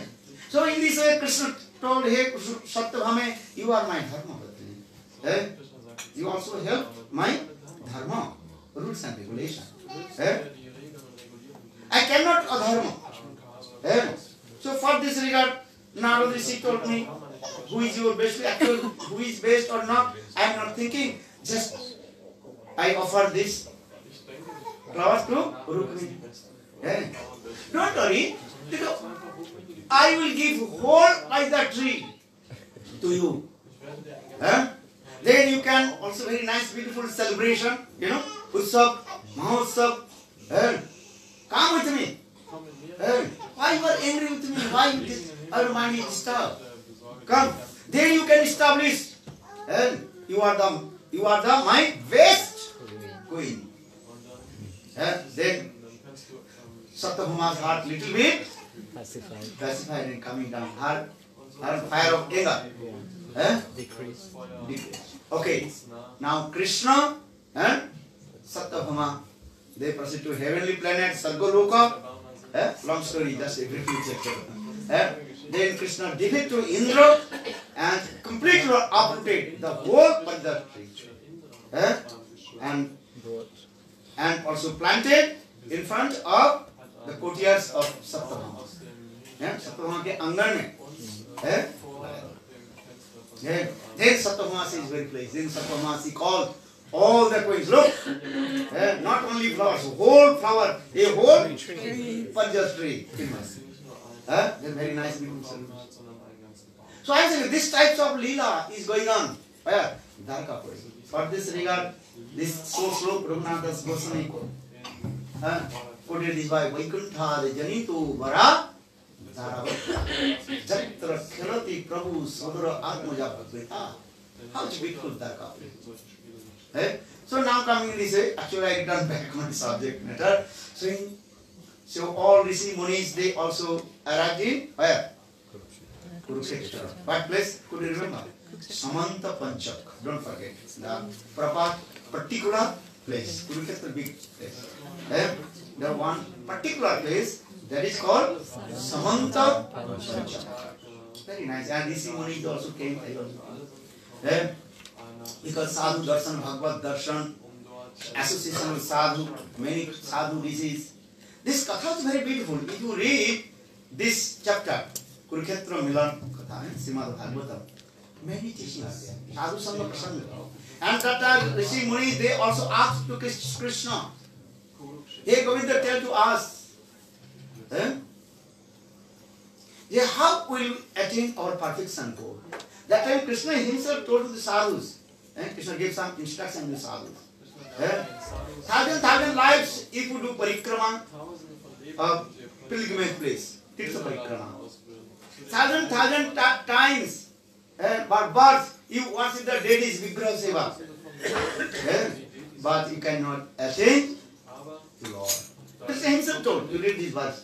So in this way, Krishna told, Hey Satyabhama, you are my dharma. Eh? You also help my dharma, rules and regulation. Eh? I cannot adharma. Eh? So for this regard, Narad Rishi told me, who is your best, actual, who is best or not, I am not thinking. Just I offer this flowers to Rukmini. Eh? Don't worry, because I will give whole like the tree to you. Then you can also very nice, beautiful celebration, you know, Utsav, Mahotsav. Eh? Come with me. Eh? Why you are angry with me? Why dis- our mind is? Come. Then you can establish. You are the you are the my best queen. Eh? Then Satyabhama's heart little bit Pacified. pacified and coming down. Her fire of anger. Eh? Decrease. Decrease. Okay. Now Krishna and Satyabhama, they proceed to heavenly planet Sargaloka. Eh? Long story, just a brief chapter. Eh? Then Krishna defeated to Indra and completely uprooted the whole Padma tree. eh? and and also planted in front of the courtyards of Satyabhama. Eh? Satyabhama के आँगन में eh? Yeah. Then Satyabhama is very place. Then Satyabhama called all the queens. Look, eh? not only flowers, whole flower, a whole Panjas tree. Eh? Then very nice beautiful ceremony. So I say this types of lila is going on. Where? Dwarkapuri. For this regard, this so slow Raghunathas Goswami ko. Uh, quoted this by Vaikuntha Janito Vara Jatra Khilati Prabhu Sodara Atmaja Bhagavita. How beautiful Dwarkapuri. Eh? So now coming this way, actually I return back on the subject matter. So, in, so all Rishi Munis, they also arrived in where? Kurukshetra. What place? Could you remember? Samanta Panchak. Don't forget. The proper particular place. Kurukshetra big place. Eh? There one particular place that is called Samanta Panchak. Very nice. And Rishi Munis also came. Eh? Because sadhu darshan, Bhagavad darshan, association with sadhu, many sadhu disease. This katha is very beautiful. If you read this chapter, Kurukshetra Milan katha, Srimad Bhagavatam, teachings are there. Sadhu Sangha Prasanga. And that Rishi Muni, they also asked to Krishna, Hey Govinda, tell to us, eh? Yeah, how will we attain our perfection goal? That time Krishna himself told to the sadhus, eh? Krishna gave some instruction to the sadhus. Eh? Thousand, thousand lives if you do parikrama of pilgrimage place, Tirtha parikrama. Thousand, thousand times, eh? but birth, you worship the deities, Vigraha Seva. Eh? But you cannot attain to Lord. Krishna himself told, you read this verse.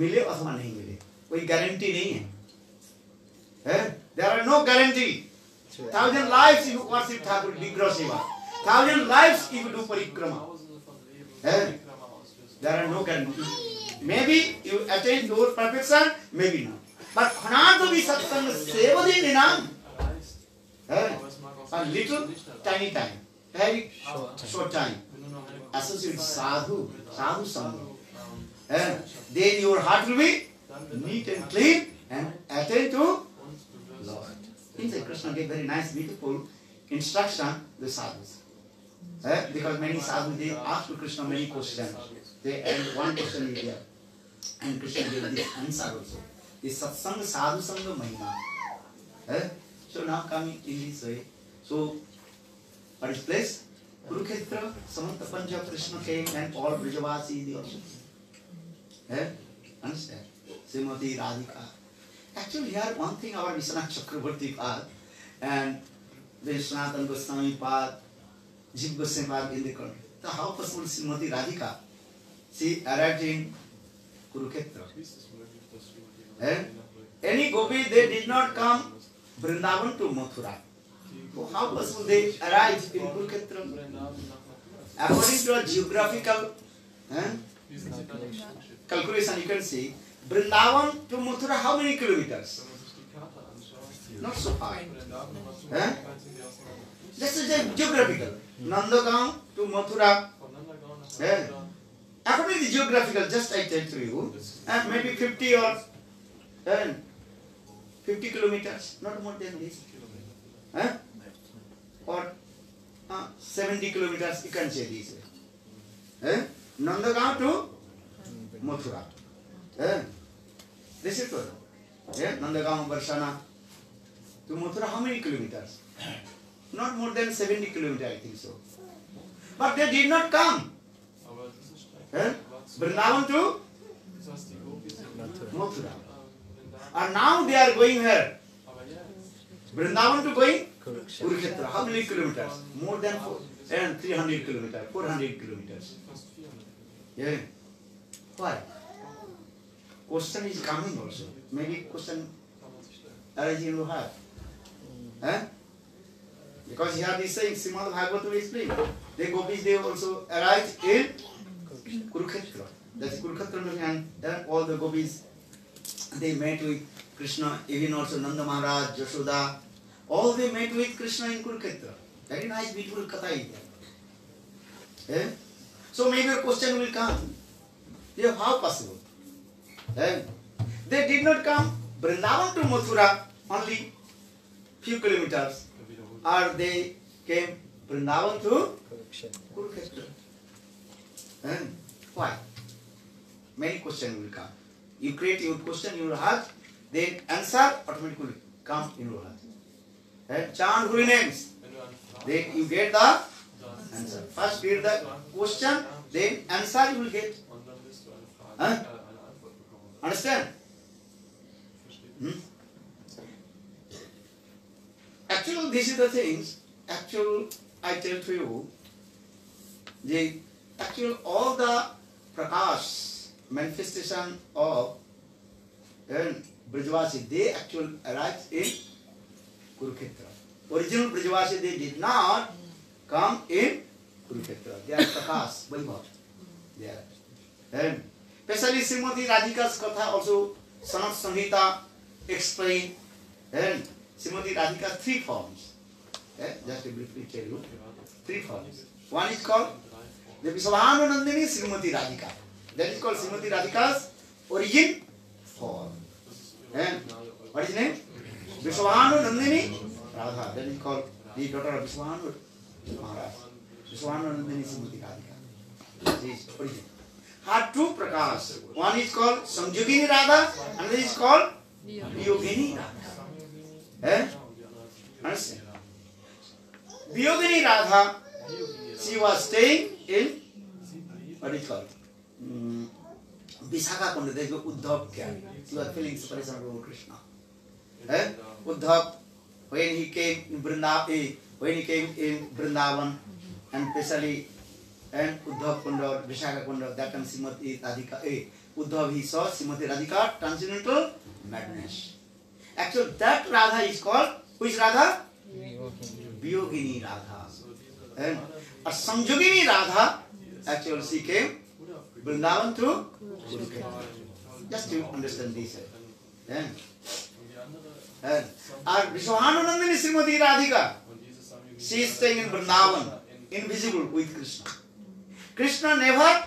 मिले अथवा नहीं मिले। कोई guarantee नहीं है। There are no guarantee thousand life you worship Thakur vigraha seva thousand life you do parikrama there are no guarantee may be you attain to perfection may be not but भी satsang सेवदी निनाम a little tiny time very short time associate sadhu sadhu sangha and then your heart will be neat and clean and attain to Lord. Inside Krishna gave very nice, beautiful instruction the sadhus. Eh? Because many sadhus they ask to Krishna many questions. They and one question is there. And Krishna gave this answer also. The satsang sadhu sangha mahima. Eh? So now coming in this way. So what is place? Kurukshetra, Samanta Panja Krishna came and all Brijavasi they also. Eh? Understand? Srimati Radhika. Actually, here one thing our Vishwanath Chakravarti Pad and Vishwanathan Goswami Pad, Jiv Goswami Pad in the country. So how possible Srimati Radhika? She arrived in Kurukshetra. Eh? Any gopi, they did not come Vrindavan to Mathura. So how possible they arrived in Kurukshetra? According to a geographical eh, calculation, you can see Vrindavan to Mathura, how many kilometers? Not so far. Eh? This is a geographical. Nandagaon to Mathura. Eh? According to the geographical, just I tell to you, and maybe 50 or eh, 50 kilometers, not more than this. Eh? Or uh, 70 kilometers, you can say this. Eh? To Mathura. ऐसे तो नंदगांव, बरसाना। तो Mathura how many kilometre not more than seventy kilometre I think so but they did not come Vrindavan to Mathura. और now they are going here Vrindavan to going Kurukshetra. How many kilometre more than and three hundred kilometre four hundred kilometre Why? Question is coming also. Maybe question arising in your heart. Huh? Because here this saying, Srimad Bhagavatam will explain. The gopis, they also arrived in Kurukshetra. That's Kurukshetra and then all the gopis, they met with Krishna, even also Nanda Maharaj, Jashoda, all they met with Krishna in Kurukshetra. Very nice, beautiful katha is there. Eh? So maybe a question will come. Yeah, how possible? Eh? They did not come Vrindavan to Mathura, only few kilometers, or they came Vrindavan to Kurukshetra. Eh? Why? Many questions will come. You create your question in your heart, then answer automatically come in your heart. Eh? Chant holy names. Then you get the answer. First read the question, then answer you will get. Huh? Understand? Hmm? Actually, this is the things. Actual, I tell to you, the actual all the prakash manifestation of and Brajvasi, they actually arrived in Kurukshetra. Original Brajvasi, they did not come in Kurukshetra. They are prakash, Vaibhav. They are. And especially Srimati Radhika's katha also Sanat Samhita explain and Srimati Radhika's three forms. Eh? Just to briefly tell you. Three forms. One is called the Visvahanandini Srimati Radhika. That is called Srimati Radhika's origin form. And what is name? Visvahanandini Radha. That is called the daughter of Visvahanu Maharaj. Visvahanandini Srimati Radhika. This is origin. Her two prakash. One is called Samjogini Radha, another is called Yogini Radha. Eh? Understand? Vyogini Radha, she was staying in what is called? Mm, Visakha Kunda, there is Uddhav Kya. She was feeling separation from Krishna. Eh? Uddhav, when he came in Vrindavan, eh, when he came in Vrindavan, and especially and Uddhav kund Vishakha kund दैटम Shrimati Radhika uh Uddhav he saw Shrimati Radhika transcendental madness actual that Radha is called which Radha viyogini Radha and और sanyogini Radha actual she came Vrindavan through just you understand this and और Vishwanandini Shrimati Radhika she staying in Vrindavan invisible with Krishna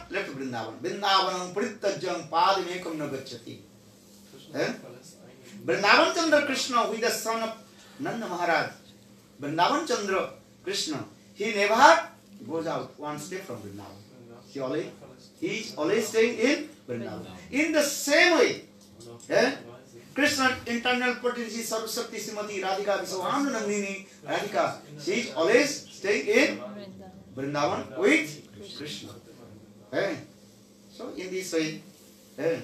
Left Vrindavan. Vrindavanam prittajam padimekam na gacchati. Eh? Vrindavan Chandra Krishna, who is the son of Nanda Maharaj, Vrindavan Chandra Krishna, he never goes out one step from Vrindavan. He always, he is always staying in Vrindavan. In the same way, eh? Krishna internal potency Saraswati Srimati Radhika Viswahamna Nandini Radhika, she is always staying in Vrindavan with Krishna. Eh? So in this way, eh?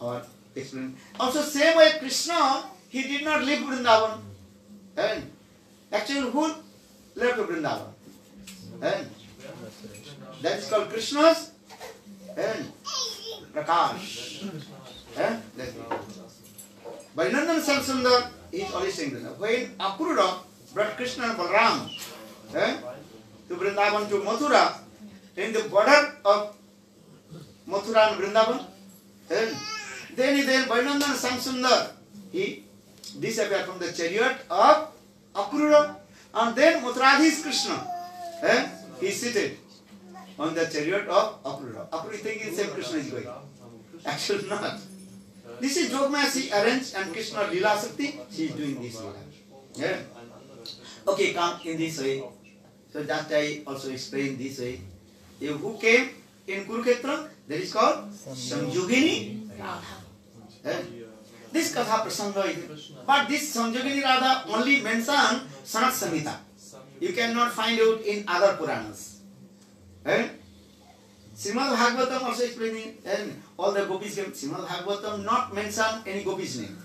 or explain. Also same way Krishna, he did not leave Vrindavan. Eh? Actually who left Vrindavan? Eh? That is called Krishna's eh? Prakash. Eh? That's it. Vainandan Samsundar he is always saying that. When Akrura brought Krishna and Balaram eh, to Vrindavan to Mathura, in the border of Mathura and Vrindavan, eh, then he then Vainandan Samsundar, he disappeared from the chariot of Akrura, and then Mathuradhis Krishna, eh, he seated on the chariot of Akrura. Akrura thinking same Krishna is going. Actually not. This is Jogmaya she arranged and Krishna Lila Shakti, she is doing this Lila. Yeah. Okay, come in this way. So that I also explain this way. You who came in Kurukshetra, that is called Samyogini Radha. Eh? This Katha Prasanga is But this Samyogini Radha only mention Sanat Samhita. You cannot find out in other Puranas. Eh? Srimad Bhagavatam also explaining, and all the gopis came. Srimad Bhagavatam not mention any gopis name.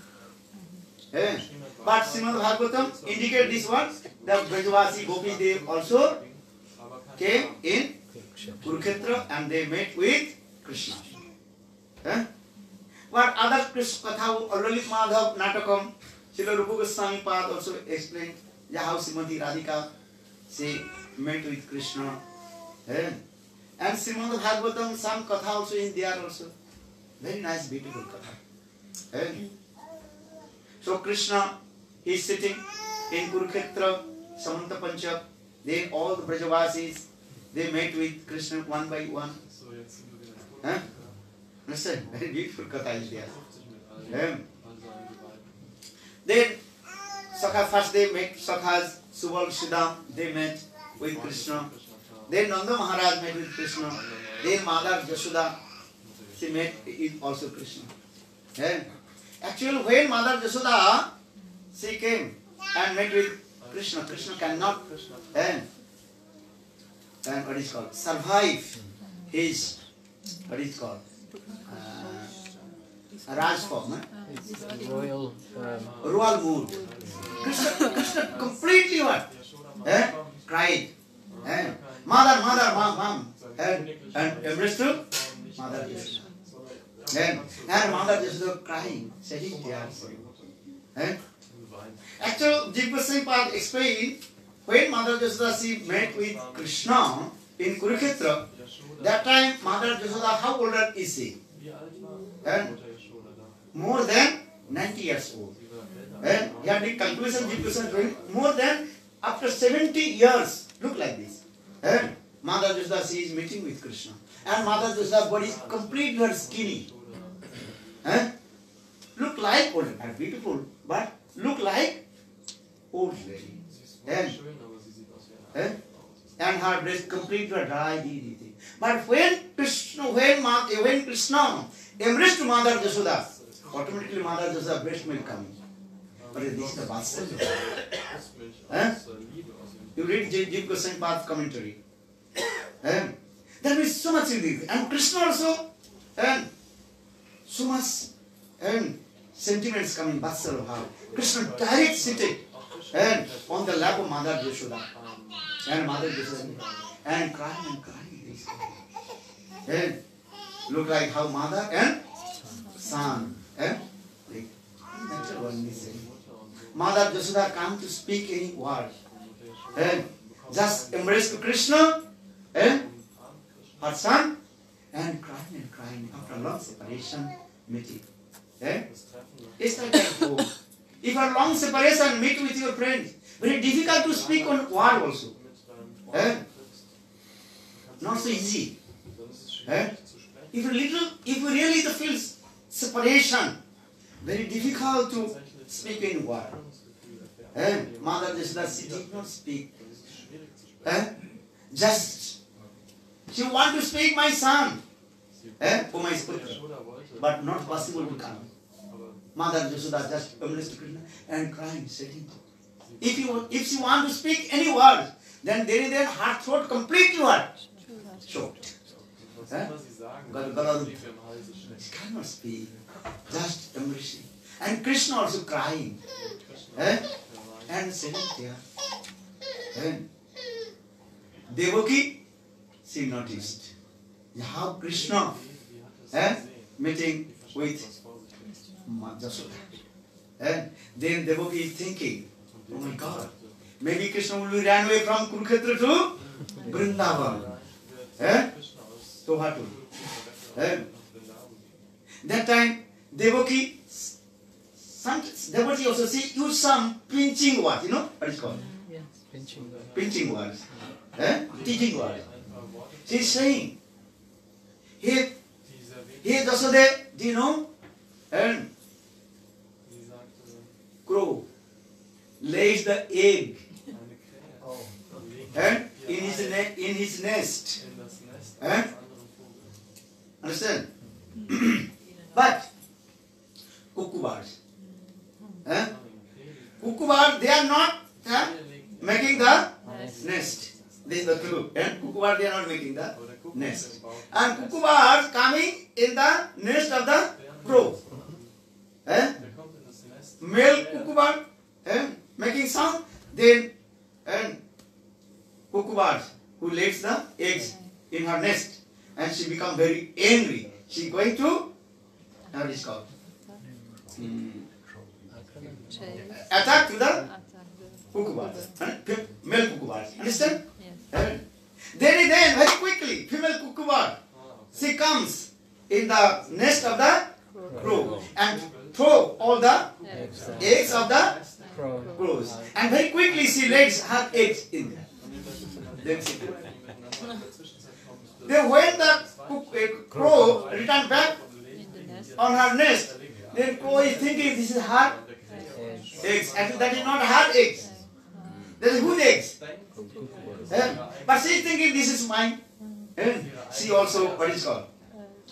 Eh? But Srimad Bhagavatam indicate this one. The Brajavasi Gopi Dev also came in Kurukshetra and they met with Krishna. Eh? But other Krishna Katha, Lalit Madhav, Natakam, Srila Rupa Goswami Pad also explained how Srimati Radhika she met with Krishna. Eh? And Srimad Bhagavatam, some Katha also in there also. Very nice, beautiful Katha. Eh? So Krishna is sitting in Kurukshetra, Samanta Panchak. Then all the Brajavasis, they met with Krishna one by one. Huh? Understand? Very beautiful Katha is there. Eh? Then Sakha first they met Sakhas, Subal Siddham, they met with Krishna. Then Nanda Maharaj met with Krishna. Then Mother Jashoda, she met with also Krishna. Eh? Actually, when Mother Jashoda, she came and met with Krishna, Krishna cannot eh, and what is called survive his what is called uh, Raj form, eh? Royal. Um, royal mood. Krishna, Krishna completely what? Eh? Cried. Eh? Mother, mother, mom, mom. And, and embraced to Mother Yashoda. And, and Mother Yashoda crying, shedding tears. Eh? Actually, Jigba Singh Pad explained, when Mother Yashoda met with Krishna in Kurukshetra, that time Mother Yashoda, how old is she? And more than 90 years old. Eh? And here the conclusion Singh doing more than after 70 years, look like this. And Mother Yashoda she is meeting with Krishna. And Mother Yashoda body is completely skinny. Eh? Look like old and beautiful, but look like old lady. And, eh? and her breast completely dry. dee, dee, dee. But when Krishna, when, Ma, when Krishna embraced Mother Yashoda, automatically Mother Yashoda breast milk coming. But this is the Vatsalya. Eh? You read. Jiv Goswami Path commentary. Eh? There is so much in this. And Krishna also, and so much and sentiments coming, Vatsalya. Krishna direct seated and on the lap of Mother Yashoda. And Mother Yashoda and crying and crying. And look like how mother and son. And like, one. Mother Yashoda come to speak any word. And just embrace to Krishna and her son and crying and crying after long separation meeting. Eh? It's like that. If a long separation meet with your friends, very difficult to speak on word also. Eh? Not so easy. Eh? If you little, if you really feel separation, very difficult to speak in word. Eh? Mother she did not speak. Eh? Just, she want to speak my son. Eh? For my putra. But not possible to come. Mother Yashoda just embraced Krishna and crying, sitting. If you if she want to speak any word, then there is her throat completely what? Choked. Eh? She cannot speak. Just embracing. And Krishna also crying. Eh? And sitting there. And Devaki, she noticed how Krishna eh, meeting with Jashoda. And then Devaki is thinking, oh my God, maybe Krishna will be ran away from Kurukshetra to Vrindavan. Eh? To? Eh? That time, Devaki, some, Devaki also see use some pinching word, you know what is called? yes, pinching. Pinching words. Eh? Teaching words. She is saying, here, here Jasode, do you know? And crow lays the egg and in his, in his nest. Eh? Understand? but cuckoos, eh? cuckoos, they are not eh, making the nest. This is the clue. And cuckoos, they are not making the nest. And cuckoos coming in the nest of the crow. Eh? Male cuckoo and eh, making sound, then eh, and cuckoo who lays the eggs in her nest, and she become very angry. She going to what is called Hmm. Attack to the Attack the. cuckoo and male cuckoo Understand? Yes. And then then very quickly female cuckoo she comes in the nest of the crow and throw all the Yes. eggs of the Crow. crows. And very quickly she lays her eggs in there. Then she Then when the cook, uh, crow return back In the nest. on her nest, then crow is thinking this is her Eggs. eggs. Actually that is not her eggs. That is whose eggs? Eh? But she is thinking this is mine. And She also, what is called?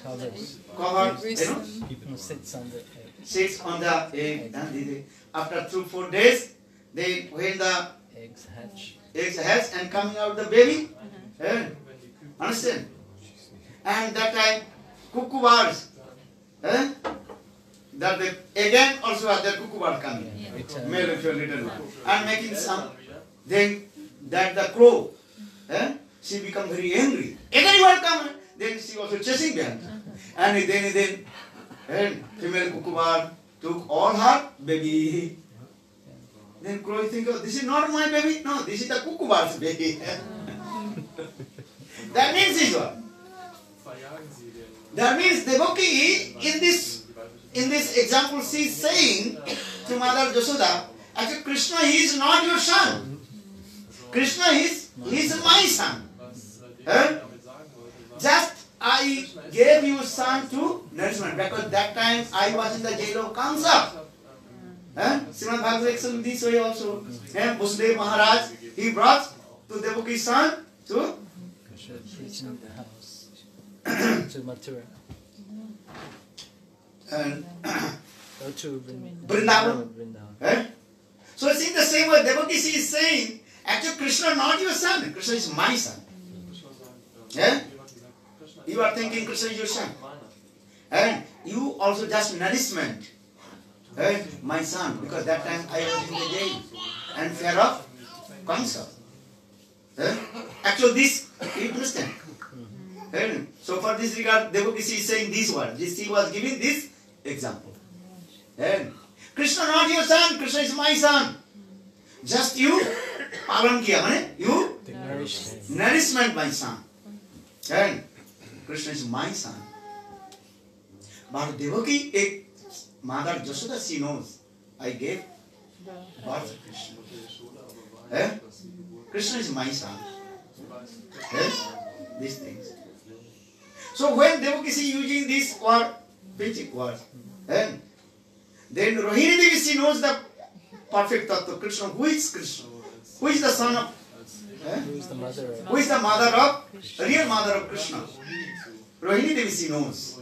Covers. Covered, you know? Wisdom. People sits on the egg. Sits on the egg. and the- After two, four days, they when the Eggs hatch. eggs hatch and coming out the baby, eh? understand? And that time, cuckoo birds, eh? that the, again also are the cuckoo bird coming, Return. male and female little, and making some. Then that the crow, eh? she become very angry. Again you are come, then she also chasing behind, and then then, and female cuckoo took all her baby. Then crow think, oh, this is not my baby. No, this is the cuckoo baby. that means this one. That means Devaki in this in this example she is saying to Mother Jasoda, actually Krishna he is not your son. Krishna is he is my son. Eh? Just I gave you son to nourishment because that time I was in the jail of Kamsa. Srimad Bhagavad explains this way also. Vasudev Maharaj he brought to Devaki's son to Krishna teaching the house to Mathura. and Go to Vrindavan. Eh? So it's in the same way Devaki is saying, actually Krishna not your son, Krishna is my son. Eh? You are thinking Krishna is your son. And you also just nourishment. Eh? My son, because that time I was in the jail and fear of Kamsa. Eh? Actually this, you understand? Eh? So for this regard, Devaki she is saying this word. This he was giving this example. Eh? Krishna not your son, Krishna is my son. Just you palan kiya, mane? You nourishment my son. And Krishna is my son. But Devaki, a mother Jasoda, she knows. I gave birth to Krishna. Eh? Krishna is my son. Eh? These things. So when Devaki is using this word, basic word, eh? then Rohini Devi she knows the perfect tattva Krishna. Who is Krishna? Who is the son of? Eh? Who is the mother of Who is the mother of, real mother of Krishna? Rohini Devi she knows.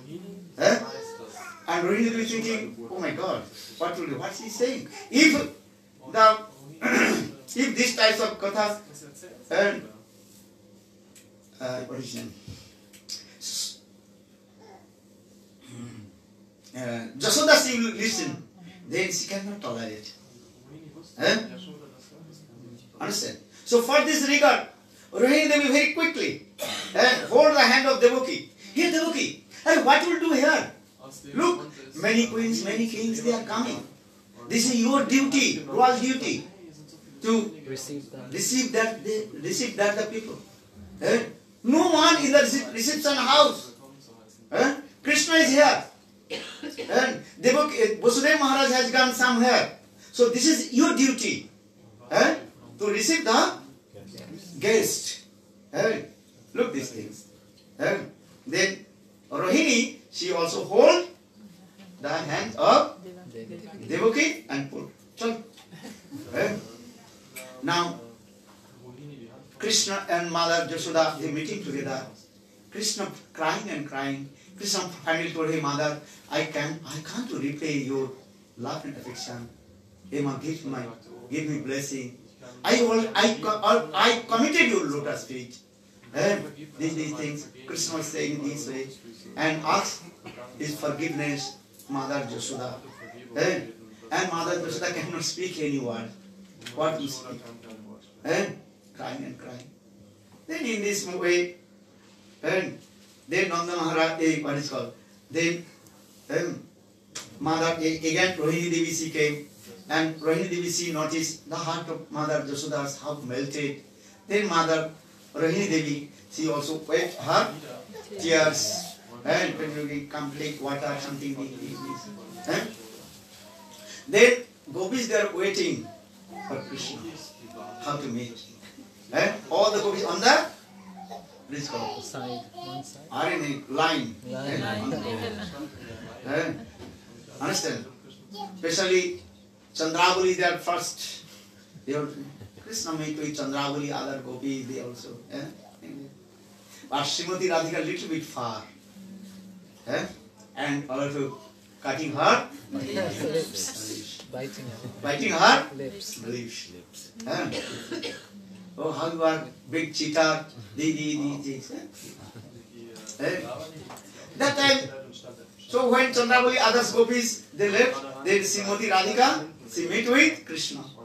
Eh? And Rohini Devi thinking, oh my God, what will do? What she saying? If the if these types of kathas and uh, what is his name? S- uh, Jasoda will listen, then she cannot tolerate. Eh? Understand? So for this regard, Rohini Devi very quickly eh, hold the hand of Devaki. Here Devaki, hey, what will do here? Look, many queens, many kings, they are coming. This is your duty, royal duty, to receive that? receive that, they, receive that the people. Eh? No one in the reception house. Eh? Krishna is here. And Devaki, eh, Vasudev Maharaj has gone somewhere. So this is your duty. Eh? To receive the guest. Eh? Look these things. Eh? Then Rohini, she also hold the hand of Devaki and pull. Chal. Eh? Now, Krishna and Mother Jashoda, they meeting together. Krishna crying and crying. Krishna finally told him, Mother, I can I can't repay your love and affection. Hey, ma, give my give me blessing. I all I I committed your lotus feet. And these, these things, Krishna was saying this way. And ask his forgiveness, Mother Jashoda. And, and Mother Yashoda cannot speak any word. What to speak? And crying and crying. Then in this way, and then Nanda Maharaj, eh, what is called? Then um, Mother eh, again Rohini Devi came, and Rohini Devi noticed the heart of Mother Yashoda's how melted. Then Mother Rohini Devi she also wept her tears. And when you come take water, something, and eh? then gopis they are waiting for Krishna. How to meet. And all the gopis on the please go. Side, one side. Are in a line. Line. On the understand? Especially Chandravali they are first. They are Krishna meet with Chandravali, other gopis they also. Eh? But Srimati Radhika little bit far. Eh? And also cutting her Lips. Biting her. biting her Lips. lips. Huh? Oh, how you are big cheater, di di di di. Eh? That time, so when Chandravali others gopis they left, then Srimati Radhika she met with Krishna.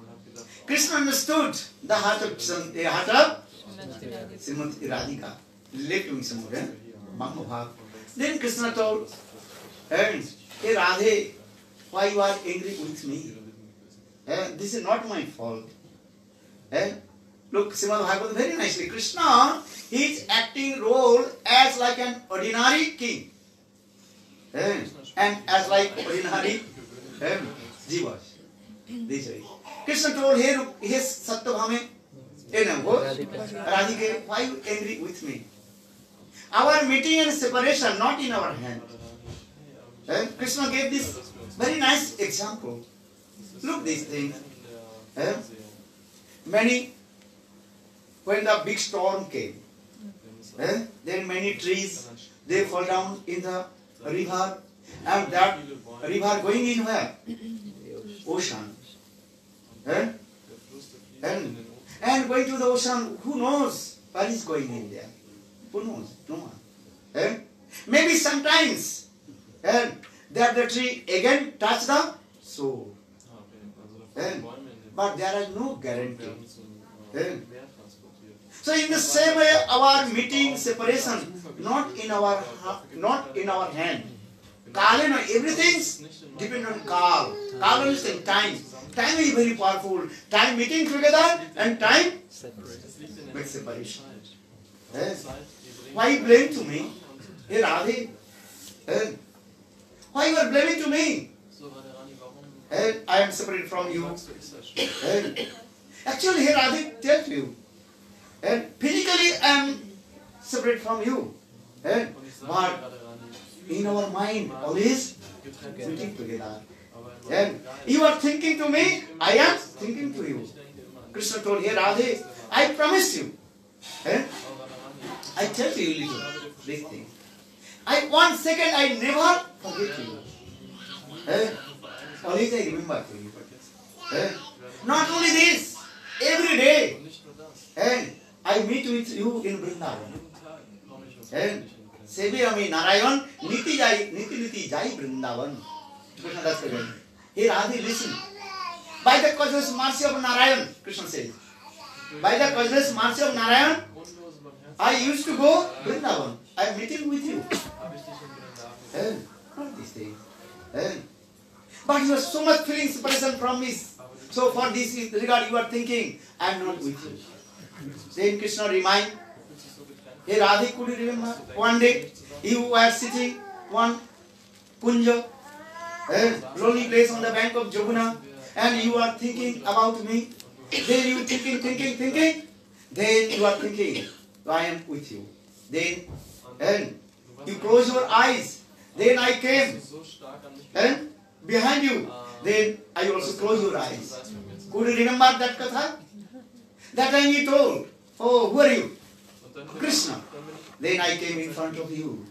Krishna understood the heart of the heart of Srimati Radhika. Somewhere, eh? Mama Then Krishna told, and hey Radhe, why you are angry with me? Eh, this is not my fault. Eh? Look, Srimad Bhagavatam very nicely. Krishna he is acting role as like an ordinary king. Eh? And as like ordinary eh, jivas. This way. Krishna told here his Satyabhame, eh, no, what? Radhika, why you angry with me? Our meeting and separation not in our hand. Eh? Krishna gave this very nice example. Look this thing. Eh? Many, when the big storm came, eh? then many trees, they fall down in the river, and that river going in where? Ocean. Eh? And, and going to the ocean, who knows what is going in there? Who knows? No one. Eh? Maybe sometimes eh, that the tree again touch the soul. Eh? But there is no guarantee. Eh? So in the same way, our meeting separation not in our not in our hand. Kal, no, everything's depend on Kal. Kal understand time. Time is very powerful. Time meeting together and time makes separation. Eh? Why blame to me? Hey why you are blaming to me? Eh? I am separate from you. Actually, here Radhe tells you. Eh? Physically, I am separate from you. But in our mind, always meeting together. Then you are thinking to me, I am thinking to you. Krishna told, Hey Radhe, I promise you. Eh? I tell you little, big thing. I one second I never forget you. Eh? Always I remember to you. Eh? Not only this, every day. And I meet with you in Vrindavan. And Sebi Ami Narayan, Niti Jai, Niti Niti Jai Vrindavan. Krishna Das Here Adi listen. By the causeless mercy of Narayan, Krishna says. By the causeless mercy of Narayan, I used to go Vrindavan. I am meeting with you. Eh? Not this thing. Eh? But you are so much feeling separation from me. So for this regard you are thinking, I am not with you. Then Krishna remind, Hey Radhe, could you remember? One day you were sitting one kunja, eh, lonely place on the bank of Joguna, and you are thinking about me. Then you thinking, thinking, thinking. Then you are thinking, I am with you. Then, and you close your eyes. Then I came, and behind you. Then I also close your eyes. Could you remember that katha? That time he told, Oh, who are you? Krishna. Then I came in front of you.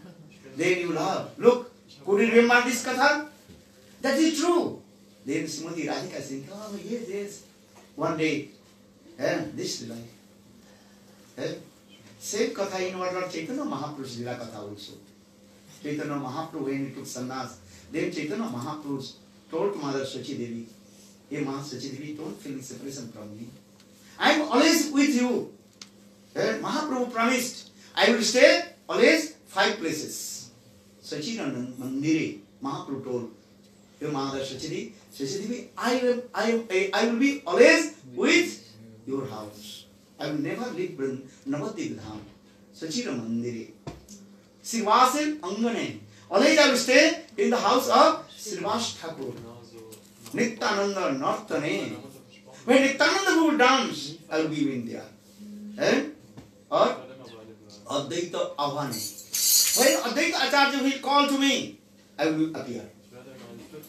Then you laugh. Look, could you remember this katha? That is true. Then Srimati Radhika said, Oh, yes, yes. One day, eh, this life. Eh? Same katha in Lord Chaitanya Mahaprabhu's Lila katha also. Chaitanya Mahaprabhu, when he took sannyas, then Chaitanya Mahaprabhu told to Mother Sachi Devi, Hey, Ma Sachidevi, don't feel separation from me. I am always with you. And Mahaprabhu promised, I will stay always five places. Sachidanand Mandiri, Mahaprabhu told, Hey, Mother Sachidevi, Sachidevi, I am, I am, I will be always with your house. I will never leave Navadip Dham. Sachira Mandiri. Srivasan Angane. Always I will stay in the house of Srivas Thakur. Nityananda Nartane. When Nityananda will dance, I will be in there. Eh? Or Advaita Avane. When Advaita Acharya will call to me, I will appear.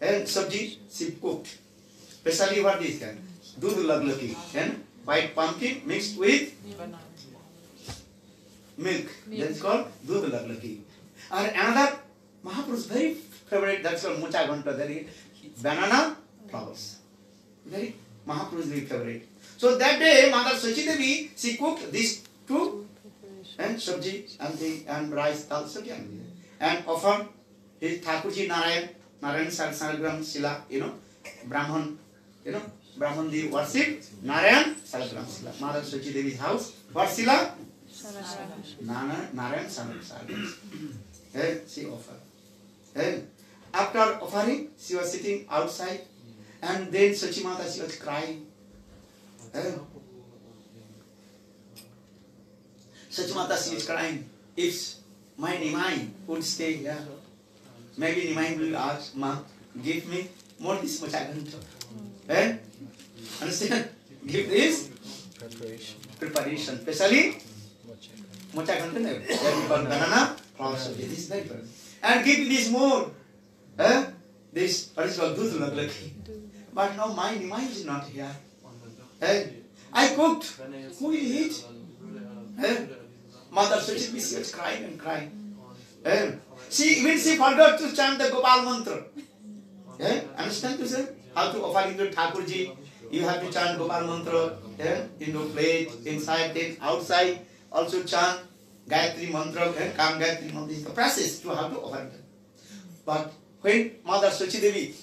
and sabji she cooked. Especially what is that? Dudh laglaki and white pumpkin mixed with Banana. milk. That's called Dudh Laglaki. And another Mahaprabhu's very favorite, that's called Mucha Ganta, that is banana flowers. Very Mahaprabhu's very favorite. So that day, Mother Sachi Devi, she cooked these two and sabji and the and rice dal sabji and, and offered his Thakurji Narayan, Sal Salagram Sila, you know, Brahman, you know, Brahman they worship Narayan Salagram Sila. Mother Sachi Devi's house, what Sila? Nana, Narayan Salagram Sila. Then she offered. Then after offering, she was sitting outside and then Sachimata she was crying. Then Sachimata she is crying. If my Nimai would stay here, maybe Nimai will ask, Ma, give me more this much aganta. Eh? Understand? Give this Preparation. preparation, especially Watch it. mocha container. Then we call banana of this is. And give this more. Eh? This what is called dudh laglaki. But now my mind is not here. Eh? I cooked. Who will eat? Eh? Mother she was crying and crying. Eh? She even she forgot to chant the Gopal mantra. Eh? Understand to say? How to offer into Thakurji. You have to chant Gopal mantra. Eh? In plate, inside, then outside. Also chant Gayatri mantra and Kam Gayatri mantra is the process to how to offer it. But when Mother Sachi Devi,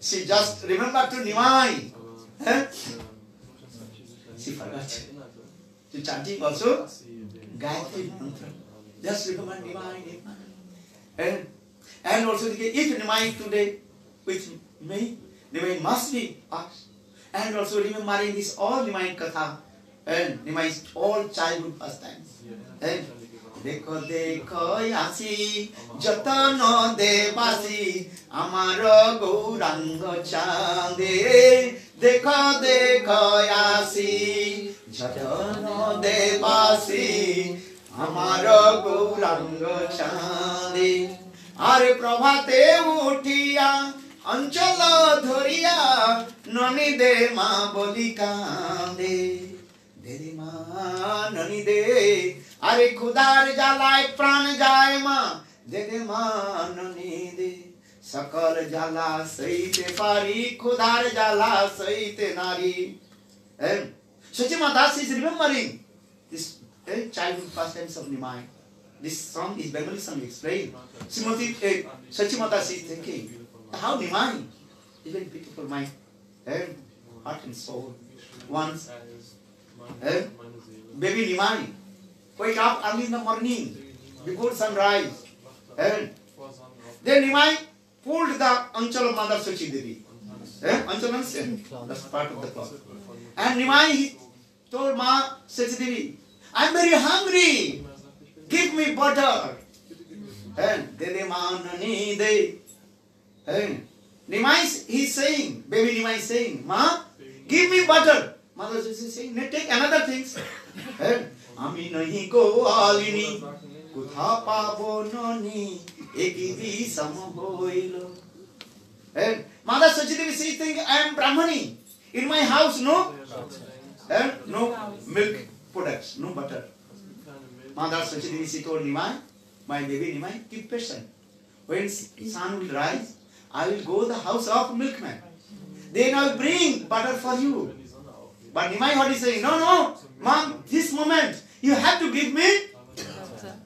she just remembered to Nimai. Eh? She forgot to chanting also Gayatri mantra. Just remember Nimai, Nimai. And, and also if Nimai today with me, Nimai must be asked. And also remembering this all Nimai Katha and Nimai's all childhood pastimes. And দেখো দেখো আসি যতন দেবাসি আমার গৌরাঙ্গ চাঁদে দেখো দেখো আসি যতন দেবাসি আমার গৌরাঙ্গ চাঁদে আর প্রভাতে উঠিয়া অঞ্চল ধরিয়া ননি দে মা বলি কাঁদে দেরি মা ননি দে আরে খুদার জ্বালায় প্রাণ যায় মা দে দে মা ননি দে সকল জ্বালা সইতে পারি খুদার জ্বালা সইতে নারী And Suchima Das is remembering this eh, childhood pastimes of Nimai. This song is Bengali song explained. Srimati eh, Suchima Das is thinking, how Nimai is very beautiful mind, and heart and soul. Once, eh, baby Nimai, wake up early in the morning before sunrise, and then Nimai pulled the Anchal of Mother Suchi Devi. Eh? Anchal means eh, that's part of the cloth. And Nimai he told Ma Sachi Devi, I'm very hungry. Give me butter. And Dede Ma Nani De. And Nimai he's saying, baby Nimai is saying, Ma, give me butter. Mother Sachi is saying, "No, take another things. And আমি নহি গোয়ালিনী কোথা পাবো ননি একই বিষম হইল And Mother Sachidevi, she think I am Brahmani. In my house, no, eh, no milk products, no butter. Mother that's Suchidini Sito Nimai, my Devi Nimai, keep patient. When sun will rise, I will go the house of milkman. Then I will bring butter for you. But Nimai what is saying, no, no, mom, this moment, you have to give me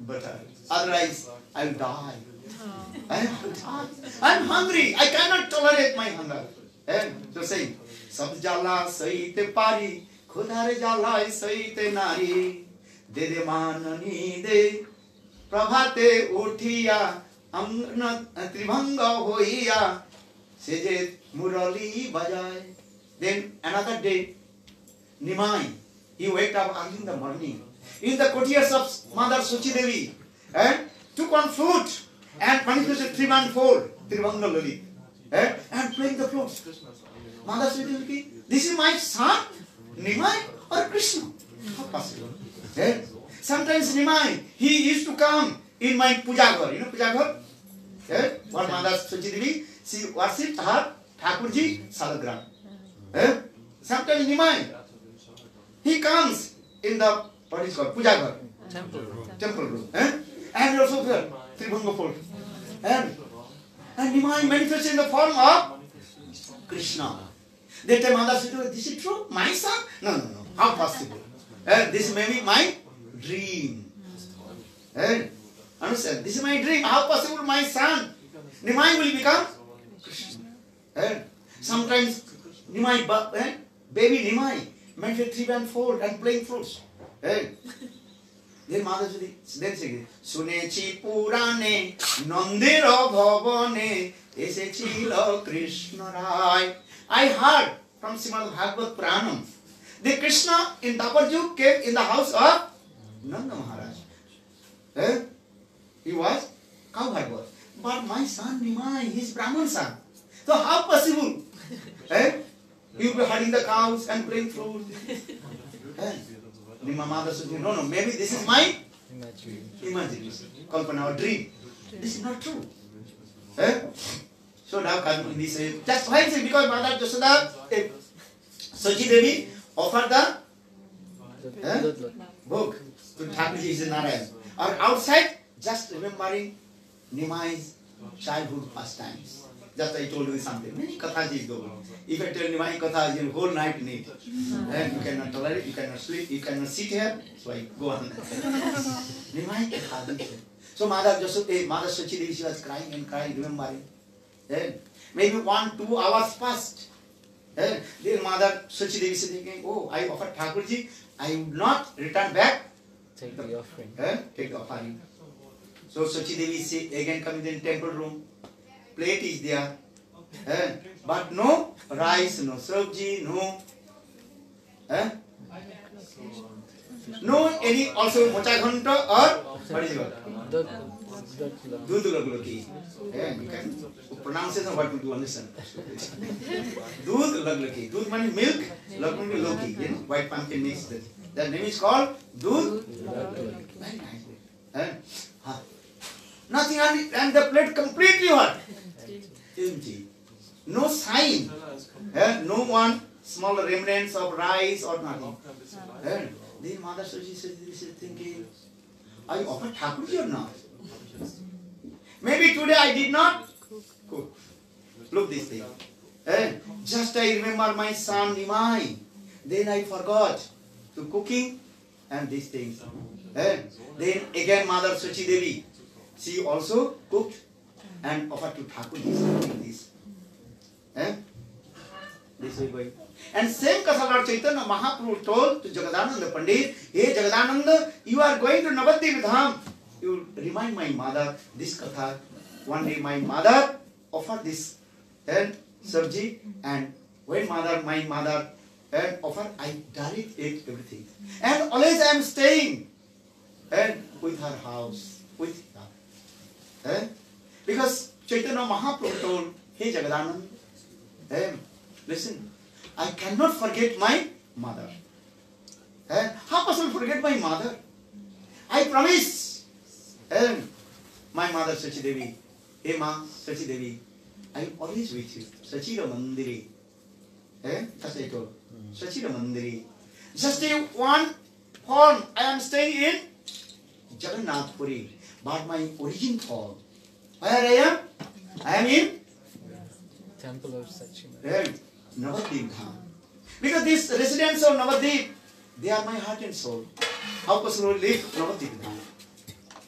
butter. Otherwise, I will die. Oh. I am hungry. I cannot tolerate my hunger. And so saying, Sabjala Sahite Pari ते पारी खुदारे जाला सही ते नारी दे दे माननी दे प्रभाते उठिया अंगन त्रिभंग होइया से जे मुरली बजाए then another day Nimai he waked up early in the morning in the courtyards of Mother Suchi Devi and took one flute and manifested three man fold Trivanga Lali eh, and playing the flute Mother Suchi Devi this is my son Nimai or Krishna how possible eh? sometimes Nimai he used to come in my puja ghar you know puja ghar eh? what Mother Suchi Devi she worshipped her Thakurji Salagram eh? sometimes Nimai he comes in the what is called puja ghar Temple. temple room eh? and also the Tribhanga fold and and Nimai manifests in the form of Krishna that time Mother said this is true my son no no no how possible eh? this may be my dream eh? understand this is my dream how possible my son Nimai will become Krishna eh? sometimes Nimai ba- eh? baby Nimai manifest three and fold and playing fruits eh? then Madhabi then সে শুনেছি পুরাণে নন্দের ভবনে এসেছিল কৃষ্ণ রায় I heard from Srimad Bhagavad Pranam, the Krishna in Daparju came in the house of Nanda Maharaj. Eh? He was cow Bhagavad. But my son Nimai, his Brahman son. So how possible? eh? He will be herding the cows and playing fruit. eh? Nima mother said, no, no, maybe this is my imagination, kalpana or dream. This is not true. Eh? So now come this say, just why it? Because Mother Jasoda, eh, Sachi Devi offered the Eh? book to Thakurji is Narayan. Or outside, just remembering Nimai's childhood pastimes. Just I told you something. Many kathas is going. If I tell Nimai katha, you whole night need. Then you cannot tolerate, you cannot sleep, you cannot sit here. So I go on. Nimai katha. So Mother Jasoda, eh, Mother Sachi Devi, she was crying and crying, remembering. Maybe one, two hours passed. Then Mother Sachi Devi thinking, oh, I offered Thakurji, I would not return back Take the offering. eh, take the offering. So Sachi Devi say, again coming in temple room, plate is there, eh, but no rice, no sabji, no, eh, no any also mocha ghanta or what is it Eh. Dudh laglaki. Dudh means milk, lag means loki. You know, white pumpkin mix. That. That name is called Dudh Very nice. Eh? Huh. Nothing and, and the plate completely what? Empty. No sign. Eh? No one small remnants of rice or nothing. Eh? Then Mother Suji said, this is thinking, I offered Thakurji or not? Maybe today I did not cook. Look this thing. Eh? Just I remember my son Nimai. Then I forgot to cooking and these things. Eh? Then again Mother Suchi Devi. She also cooked and offered to something this. Eh? This way going. And same Katha Lord Chaitanya Mahaprabhu told to Jagadananda Pandit, Hey Jagadananda, you are going to Navadvip Dham. You remind my mother this Katha. One day my mother offered this and sabji and when mother, my mother and offered, I direct ate everything. And always I am staying and with her house, with her. Eh? Because Chaitanya Mahaprabhu told, Hey Jagadananda, eh, listen, I cannot forget my mother. Eh? How possible forget my mother? I promise. And my mother Sachi Devi, hey ma, Sachi Devi, I always with you. Sachira Mandiri. Eh? That's I told. Sachira Mandiri. Just a one form. I am staying in Jagannath Puri. But my origin form. Where I am? I am in Temple of Sachimata. eh, Navadvip Dham. Because these residents of Navadvip, they are my heart and soul. How possible to live Navadvip Dham?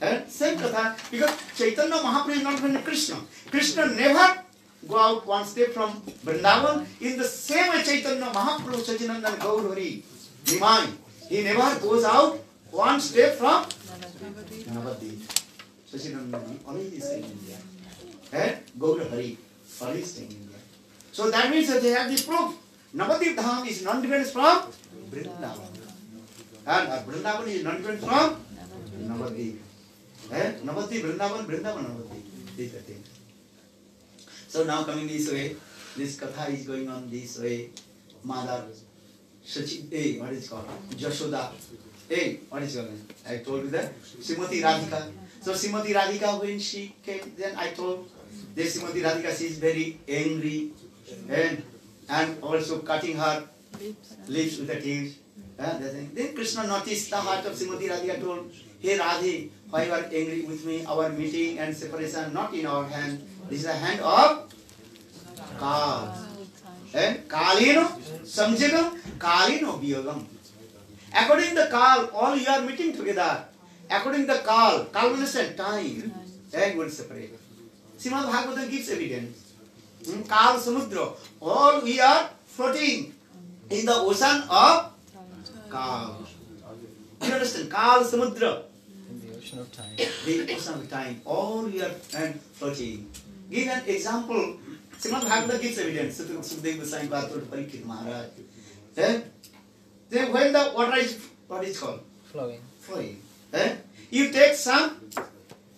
And same katha, because Chaitanya Mahaprabhu is not from Krishna. Krishna never go out one step from Vrindavan. In the same way Chaitanya Mahaprabhu Sachinandan Gaurhari, Nimai, he never goes out one step from Navadvip. Sachinandan always is in India. And Gaurhari, always staying in India. So that means that they have this proof. Navadvip Dham is non-different from Vrindavan. And uh, Vrindavan is non-different from Navadvip. है? वृंदावन वृंदावन नवती करते हैं। So now coming this way this katha is going on this way mother Sachin uh what is called Jashoda uh what is called I told you that Shrimati Radhika so Shrimati Radhika when she came then I told this Shrimati Radhika she is very angry and and also cutting her lips with the teeth Yeah, then Krishna noticed the heart of Srimati Radhika told, Hey Radhi, why you are angry with me? Our meeting and separation not in our hand. This is the hand of Kal. And Kalino Samjagam, Kalino Viyagam. According to the Kal, all you are meeting together. According to the Kal, Kal means time. And will separate. Srimad Bhagavatam gives evidence. Hmm, Kal Samudra. All we are floating in the ocean of Kal. You understand? Kal Samudra. In the ocean of time. The ocean of time. All we are and floating. Give an example. Srimad Bhagavatam gives evidence. Sukdev Goswami told Parikshit Maharaj. Then, then when the water is, what is called? Flowing. Flowing. You take some,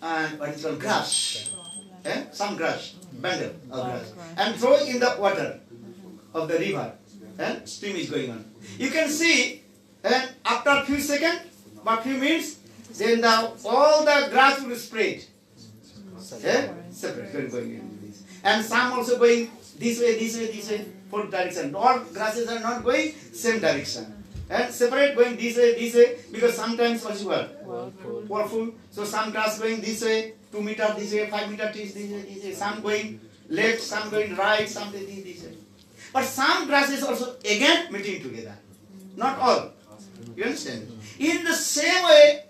uh, what is called grass. Eh? Some grass, bundle of grass. And throw in the water of the river. Eh? Stream is going on. You can see, and after a few seconds, but few minutes, then the, all the grass will spread. Eh? Separate, going, into this. And some also going this way, this way, this way, four direction. All grasses are not going same direction. And separate going this way, this way, because sometimes what you are? Powerful. So some grass going this way, two meter this way, five meter this way, this way. Some going left, some going right, some this, this way. But some grasses also again meeting together. Not all. You understand? In the same way,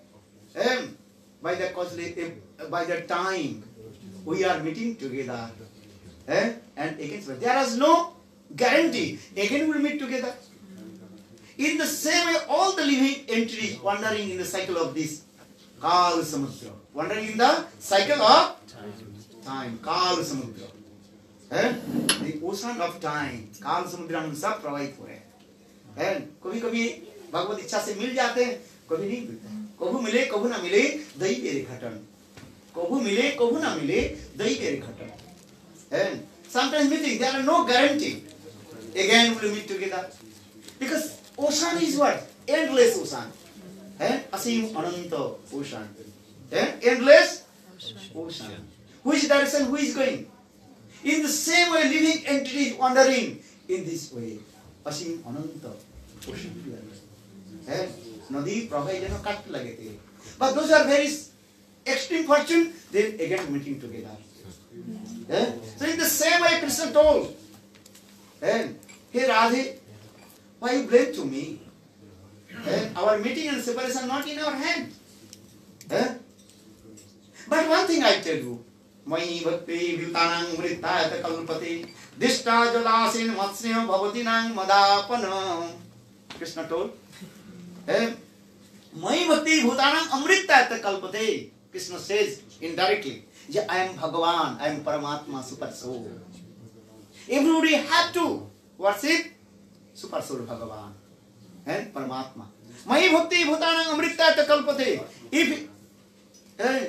um, by the causally, uh, by the time we are meeting together, eh, and again there is no guarantee again we will meet together. In the same way, all the living entities wandering in the cycle of this Kal Samudra, wandering in the cycle of time, Kal Samudra. Eh? The ocean of time, Kal Samudra हम सब प्रवाहित हो रहे हैं हैं? कभी कभी भगवत इच्छा से मिल जाते हैं कभी नहीं मिलते हैं। कभू मिले कभू ना मिले दही बेरे घटन कभू मिले कभू ना मिले दही बेरे घटन and sometimes meeting there are no guarantee again we'll meet together because ocean is what endless ocean and asim ananta ocean and endless ocean which direction who is going in the same way living entities wandering in this way asim ananta ocean and Nadi, provided a cut lagate. But those are very extreme fortune, they again meeting together. Eh? So in the same way Krishna told, and hey Radhe, why you blame to me? Eh? Our meeting and separation not in our hand. Eh? But one thing I tell you, मयि भक्ति भीतानां वृत्तायत कल्पते दिष्टा जलासेन मत्स्यं भवतीनां मदापनम् Krishna told, भक्ति भूतानां अमृतायत कल्पते Krishna says যে I am Bhagavan, I am Paramatma, Super Soul. Everybody have to worship Super Soul Bhagavan and Paramatma. Mai bhakti bhutanang amrita kalpate. If eh,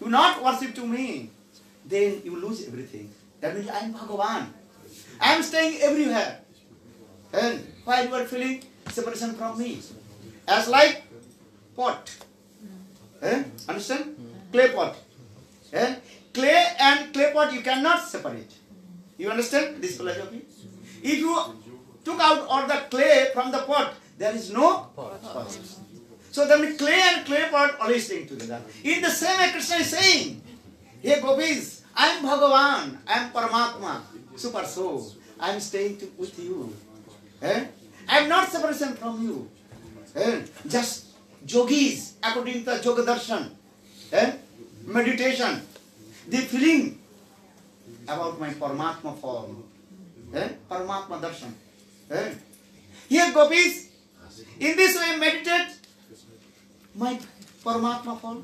you not worship to me, then you lose everything. That means I am Bhagavan. I am staying everywhere. And why you are feeling separation from me? As like pot. Eh? Understand? Clay pot. Eh? Clay and clay pot you cannot separate. You understand this philosophy? If you took out all the clay from the pot, there is no pot. So then clay and clay pot always staying together. In the same way, Krishna is saying, Hey gopis, I am Bhagavan, I am Paramatma, super soul. I am staying to, with you. Eh? I am not separation from you. Eh? Just yogis, according to the Yoga Darshan, eh? meditation, the feeling about my Paramatma form. Eh? Paramatma Darshan. Eh? Here gopis, in this way meditate my Paramatma form.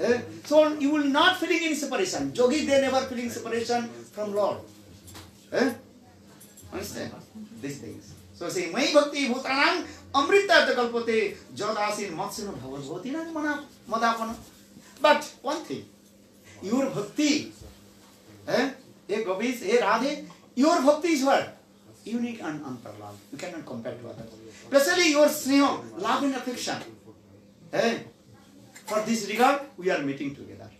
Eh? So you will not feeling any separation. Yogis they never feeling separation from Lord. Eh? Understand? These things. So say, Mai bhakti bhutanang अमृता जगलपते जल आसीन मत्स्य भवन भवती मना मदापन। But one thing your bhakti है ए Govind uh Radhe your bhakti is very unique and unparalleled you can not compare to other specially your sneh love and affection है for this regard we are meeting together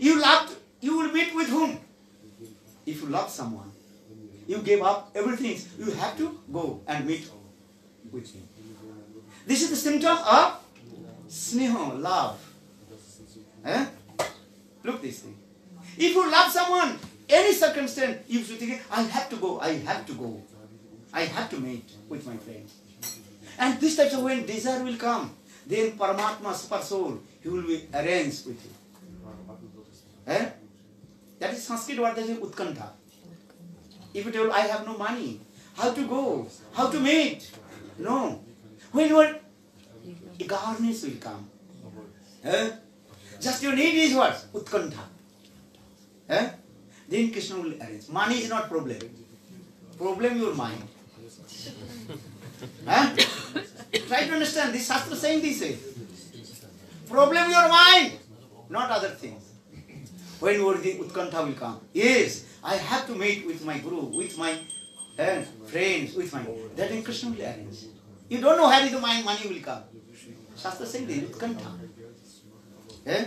you love you will meet with whom if you love someone you give up everything you have to go and meet This is the symptom of sneha, love. Eh? Look this thing. If you love someone, any circumstance, you should think, I have to go, I have to go. I have to meet with my friends. And this type of when desire will come, then Paramatma, super soul, he will be arranged with you. Eh? That is Sanskrit word that is Utkantha. If you tell, I have no money, how to go, how to meet? No. When your eagerness will come. Eh? Just your need is what? Utkantha. Eh? Then Krishna will arrange. Money is not problem. Problem your mind. Huh? Try to understand. This Shastra saying this way. Problem your mind, not other things. When your the Utkantha will come. Yes, I have to meet with my Guru, with my eh, friends, with my... That in Krishna will arrange. You don't know where is the money will come. Shastra saying this, Utkantha. Eh?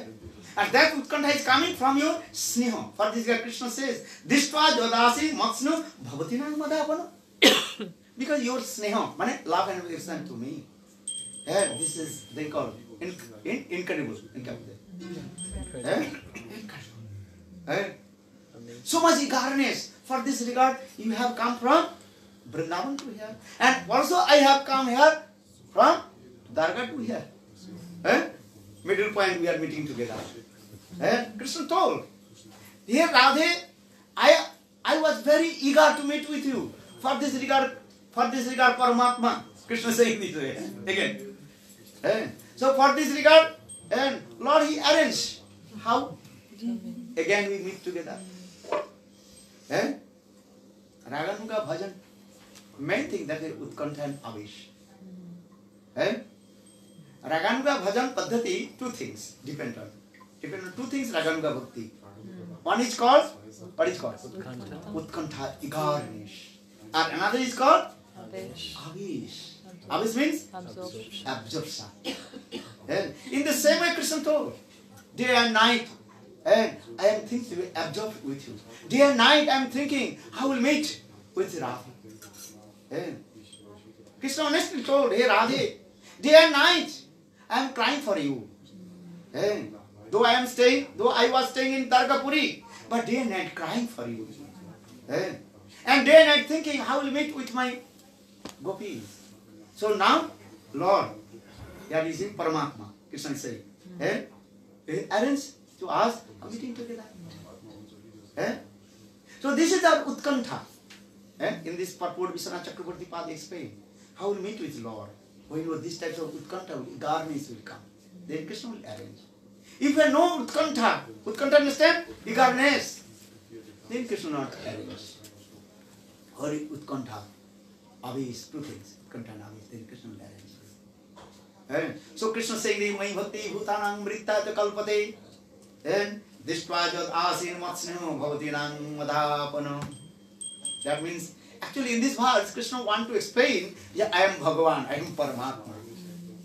And that Utkantha is coming from your sneha. For this guy Krishna says, Dishtva jodasi matsnu bhavatina madapana. Because your sneha, mane love and affection to me. Eh? This is, they call, in, in, incredible. incredible. Eh? Eh? So much eagerness. For this regard, you have come from Vrindavan to here. And also I have come here from Darga to here. Eh? Middle point we are meeting together. Eh? Krishna told. Here Radhe, I I was very eager to meet with you. For this regard, for this regard Paramatma. Krishna saying this way. Again. Eh? So for this regard, and Lord He arranged. How? Again we meet together. Eh? Raganuga bhajan. Main thing that is Utkantha and Avish. Eh? Raganuga bhajan paddhati, two things depend on. Depend on two things Raganuga bhakti. One is called, what is called? Utkantha, eagerness. And another is called Adesh. Avish. Avish means Absorption. absorption. And in the same way Krishna told, day and night, and I am thinking absorbed with you. Day and night I am thinking, I will meet with Radha. And Krishna honestly told, Hey Radhe, day and night I am crying for you. And though I am staying, though I was staying in Dargapuri, but day and night crying for you. And, and day and night thinking, how will meet with my gopis. So now, Lord, that is in Paramatma, Krishna is saying. Eh, Arrange to us a meeting together. Eh? So this is our Utkantha. Eh? In this purport, Vishwanath Chakravarti Pad explained how we meet with Lord. When you this types of Utkantha, eagerness will come. Then Krishna will arrange. If you have no Utkantha, Utkantha understand? Eagerness. Then Krishna will not arrange. Hari Utkantha. Avis, two things. Utkantha and Avis. Then Krishna will arrange. Eh? So Krishna saying, Mai bhakti bhutanang mritta cha kalpate. Then Dishtva jat asin matsnu bhavatinang madhapano. That means, actually in this verse, Krishna want to explain, yeah, I am Bhagavan, I am Paramatma.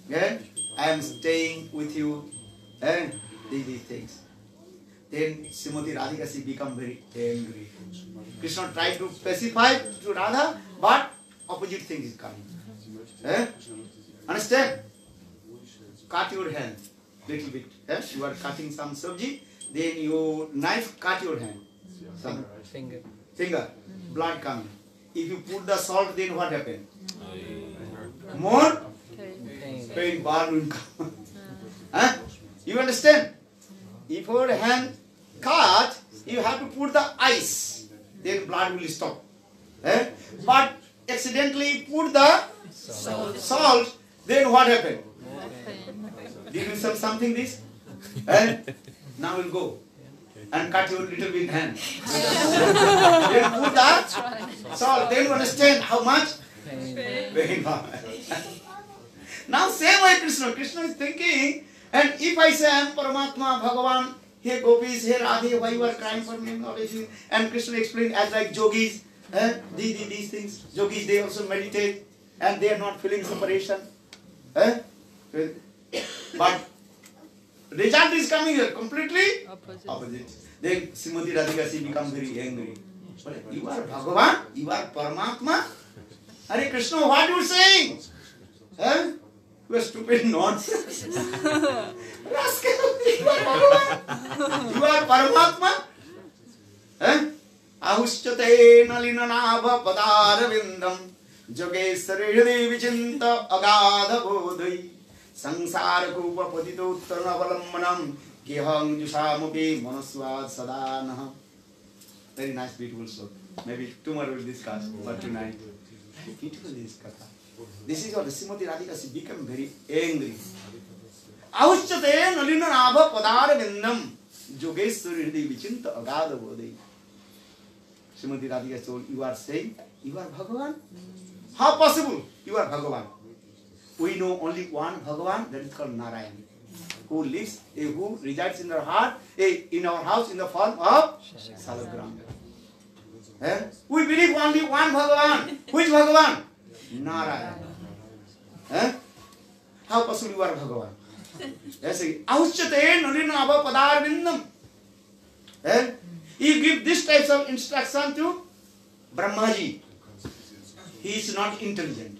Yeah? I am staying with you. And these, these things. then Srimati Radhika become very angry. Krishna tried to pacify to Radha, but opposite thing is coming. Eh? Understand? Cut your hand little bit. Eh? You are cutting some sabji, then your knife cut your hand. Some Finger. finger, blood coming. If you put the salt, then what happen? More Pain. pain, burn will come. huh? You understand? If your hand cut, you have to put the ice, then blood will stop. Eh? But accidentally put the salt, then what happened? Did you say something this? Eh? Now we'll go and cut your little bit hand. then put the salt, then you understand how much? Pain. Now same way Krishna. Krishna is thinking, and if I say I am Paramatma, Bhagavan, hey gopis, hey Radhe, why you are crying for me? All these things. And Krishna explained as like yogis, eh? these, these, these things. Yogis, they also meditate and they are not feeling separation. Eh? But result is coming completely Opposite. opposite. Then Srimati Radhika she become very angry. But you are Bhagavan, you are Paramatma. Hare Krishna, what you saying? Huh? You are stupid nonsense. Rascal, you are Bhagavan. You are Paramatma. Huh? Ahushchate nalinanabha padarvindam jogesari hriday vichinta agadha bodhai संसार कूप पतितोत्तर अवलंबनम केहं जुषामुपि मनस्वाद सदा नः very nice beautiful sloka maybe tomorrow we'll discuss but tonight beautiful this katha this is what Srimati Radhika she became very angry aushchate nalina nabha padar vindam jogeshwari hriday vichinta agada bodhi Srimati Radhika told you are saying you are Bhagavan how possible you are Bhagavan we know only one Bhagavan, that is called Narayan, who lives, eh, who resides in our heart, eh, in our house in the form of Salagram. Eh? We believe only one Bhagavan. Which Bhagavan? Narayan. Eh? How possible you are Bhagavan? Nalina Abha Padar Vindam. Eh? You give this types of instruction to Brahmaji. He is not intelligent.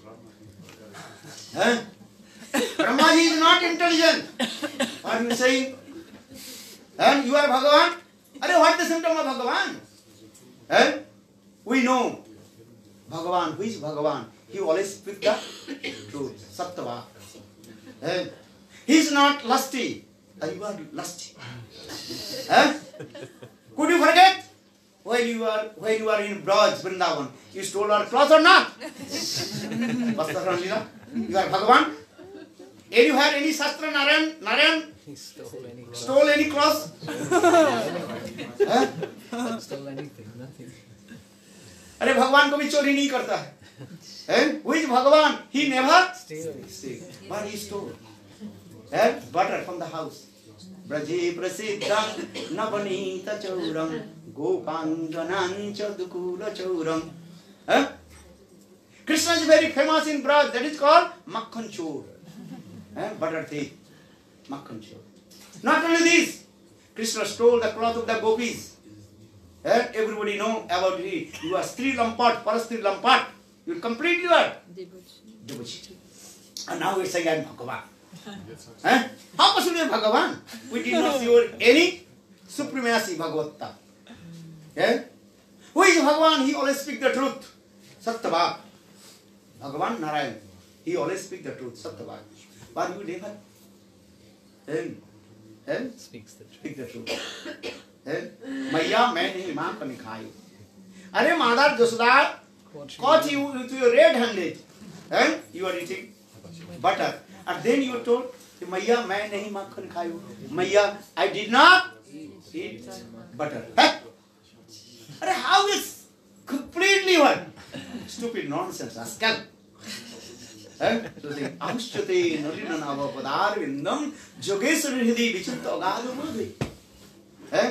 Huh? Brahmaji is not intelligent. Are you saying? And you are Bhagavan? Are what the symptom of Bhagavan? Eh? We know Bhagavan, who is Bhagavan? He always speak the truth, Sattva. Eh? He is not lusty. Uh, you are lusty. Eh? Could you forget? When you are when you are in Braj, Vrindavan, you stole our cloth or not? You are Bhagavan? Did you have any Shastra Narayan? Narayan He stole any clothes. stole any cloth? Huh? Stole anything, nothing. अरे भगवान कभी चोरी नहीं करता है हैं? Who is भगवान? He never Steal. steal. But he stole. हैं? Butter from the house. ब्रजे प्रसिद्धं नवनीत चौरं गोपाङ्गनां च दुकूल चौरं हैं? Krishna is very famous in Braj. That is called Makhan Chor. Eh? Butter thief. Makhan Chor. Not only this, Krishna stole the cloth of the gopis. Eh? Everybody know about it. You are Sri Lampat, Parastri Lampat. You will complete your devotion. And now we are saying I am Bhagavan. Eh? How possible Bhagavan? We did not see any supremacy Bhagavatta. Eh? Who is Bhagavan? He always speak the truth. Sattva. Bhagavan Narayan. He always speak the truth. Sattva. But you never. Eh? Eh? Speaks the truth. Speak the truth. Eh? मैया मैं नहीं माँ को नहीं खाई अरे मादार Jasoda Caught you with your red handed and you are eating butter and then you are told मैया मैं नहीं मक्खन खाई मैया I did not eat butter है? अरे how is completely what stupid nonsense rascal हैं? तो they अंशते नलिन नव पदार विंदम जोगेश्वर हृदय विचित्र अगाध बोधि हैं?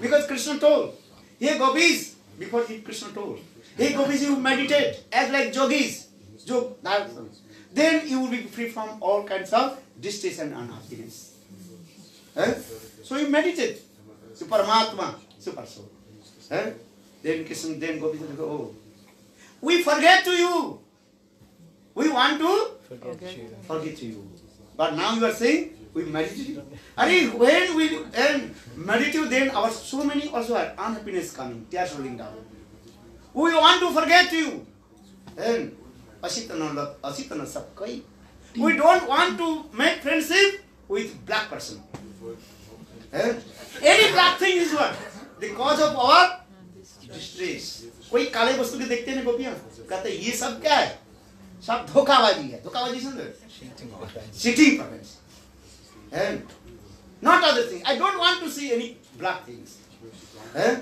because Krishna told hey gopis before he Krishna told hey gopis you meditate act like yogis jog that then you will be free from all kinds of distress and unhappiness हैं? Eh? Then Krishna, then Gopi said, oh, we forget to you. We want to Forget you. forget you. But now you are saying we meditate. Are when we and meditate, then our so many also are unhappiness coming, tears rolling down. We want to forget you. And asitana asitana sabkai. We don't want to make friendship with black person. Eh? Any black thing is what? Cause of our distress. कोई काले वस्तु के देखते हैं ना गोपियाँ कहते हैं, ये सब क्या है सब धोखाबाजी है धोखाबाजी thing. I don't want to see any black things. Eh?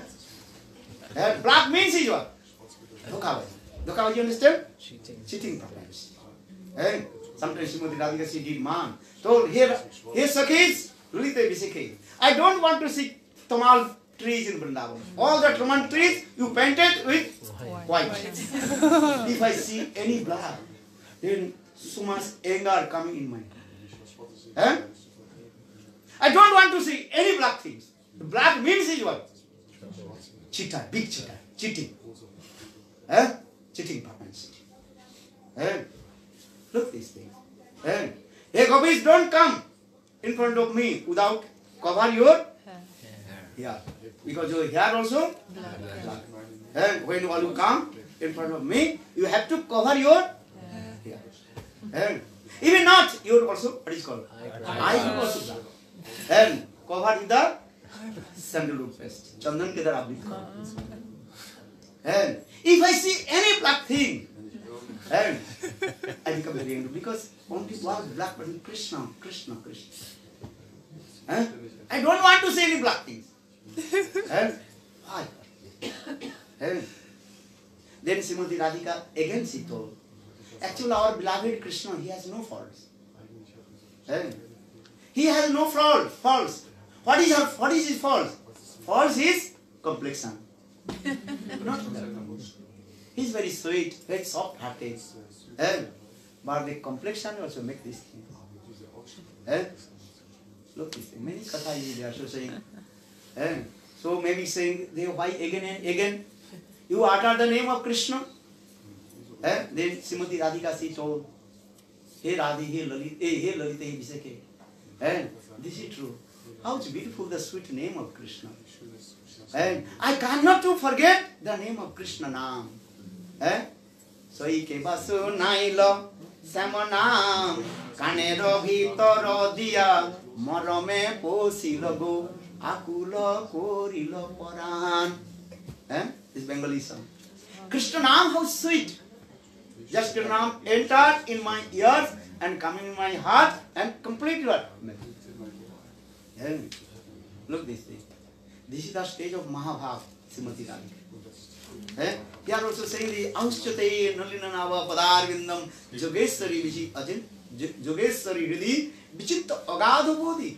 And black means is what? Dhokavaji. Dhokavaji, you understand? Cheating. Cheating perhaps. And sometimes Srimati Radhika she did man. Told here, here Sakhis, Lulita Visakhi. I don't want to see tamal trees in Vrindavan. All the tamal trees you painted with white. if I see any black, then so much anger coming in my eh? I don't want to see any black things. The black means is what? Cheater, big cheater, cheating. Eh? Cheating propensity. Eh? Look these things. Eh? Hey gopis, don't come in front of me without cover your hair. Because your hair also black. And when all you come in front of me, you have to cover your hair. And even not, your also, what is called? Eyes are also black. And cover with the sandalwood paste. Chandan ke dar And if I see any black thing, and I become very angry because only one black person, Krishna, Krishna, Krishna. Eh? I don't want to see any black things. And why? And then Srimati Radhika again she told, actually our beloved Krishna, he has no faults. And he has no fault, faults. What is, her, what is his fault? Faults is complexion. Not. He's very sweet, very soft hearted. And but the complexion also make this thing. Look. Many katha they are so saying. And so maybe saying they why again and again you utter the name of Krishna. And then Srimati Radhika she told, Hey Radhi, hey Lalit, hey, hey Lalita, hey Visakhe. And this is true. How beautiful the sweet name of Krishna. And I cannot to forget the name of Krishna Nam. Eh? সই কে বাসু নাইল শ্যাম নাম কানের ভিতর দিয়া মরমে পশিল গো Akula korila moran. Eh? This Bengali song. Krishna Nam, how sweet. Just your Nam entered in my ears and coming in my heart and complete what? Yeah. Look this thing. This is the stage of Mahabhav, Srimati Radhika. Eh? They are also saying the Auschate Nalinanava Padarvindam Jogesari Vishi Ajin Jogesari Hridi Vichitta Agadha Bodhi.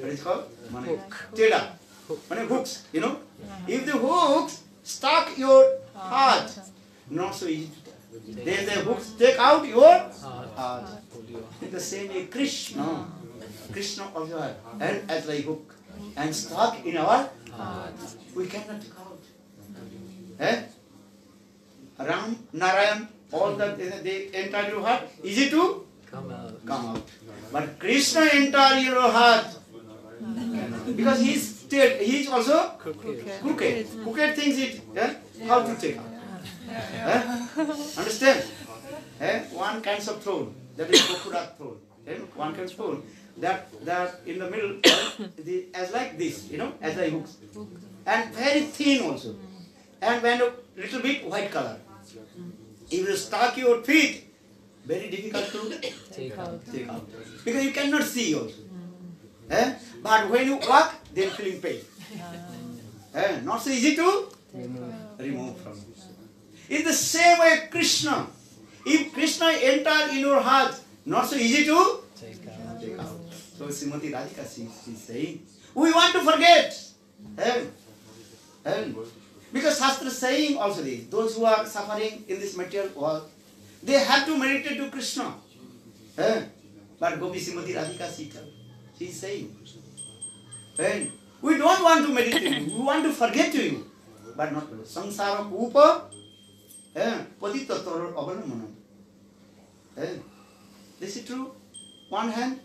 What is called? Mane. Teda. Mane hooks, you know? Uh-huh. If the hooks stuck your uh-huh. heart, not so easy to take. Then the hooks take out your heart. In the same way, Krishna, uh-huh. Krishna also had, and as like hook, and stuck in our heart. We cannot take out. Eh? Ram, Narayan, all that they, they enter your heart. Easy to Come out. come out. But Krishna enter your heart because he's still, he's also Crooked. crooked. Crooked things it. Eh? How to take out? Eh? Understand? Eh? One kind of throne. That is Gokurat throne. Eh? One kind of throne. That that in the middle, the, as like this, you know, as like hooks, and very thin also, and when a little bit white color. If you stuck your feet, very difficult to Take out. take out because you cannot see also. Eh? But when you walk, then feeling pain. Eh, not so easy to remove from you. In the same way, Krishna, if Krishna enter in your heart, not so easy to Take out. out. So Srimati Radhika, she, she's saying, we want to forget. Heaven. Heaven. Because Shastra is saying also this, those who are suffering in this material world, they have to meditate to Krishna. Eh? But Gopi Srimati Radhika she is saying, Heaven. We don't want to meditate, we want to forget you. But not samsara upa, heaven. Padita toro avalamanam. Heaven. This is true. One hand,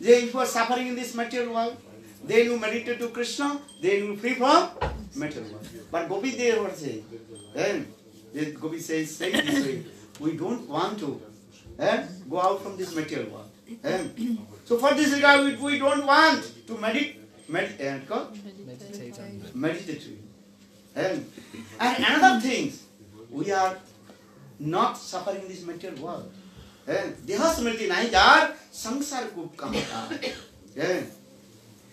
they if you are suffering in this material world, then you meditate to Krishna, then you free from material world. But Gopi they were saying, then they- Gopi says, say this way, we don't want to eh, go out from this material world. eh. So for this regard, we, we don't want to meditate, med, eh, called? Meditate on meditate to you. And, and another thing, we are not suffering in this material world. देह स्मृति नहीं jar संसार कूप कहाँ तार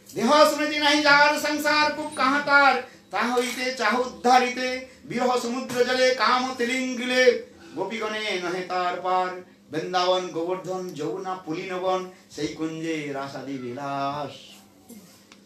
देह स्मृति नहीं jar संसार कूप कहाँ तार ताहिते चाह उद्धारिते विरह समुद्र जले काम तिलिंगिले गोपीगणे नहे तार पार বৃন্দাবন গোবর্ধন যমুনা পুলিনবন সেই কুঞ্জে রাসাদি বিলাস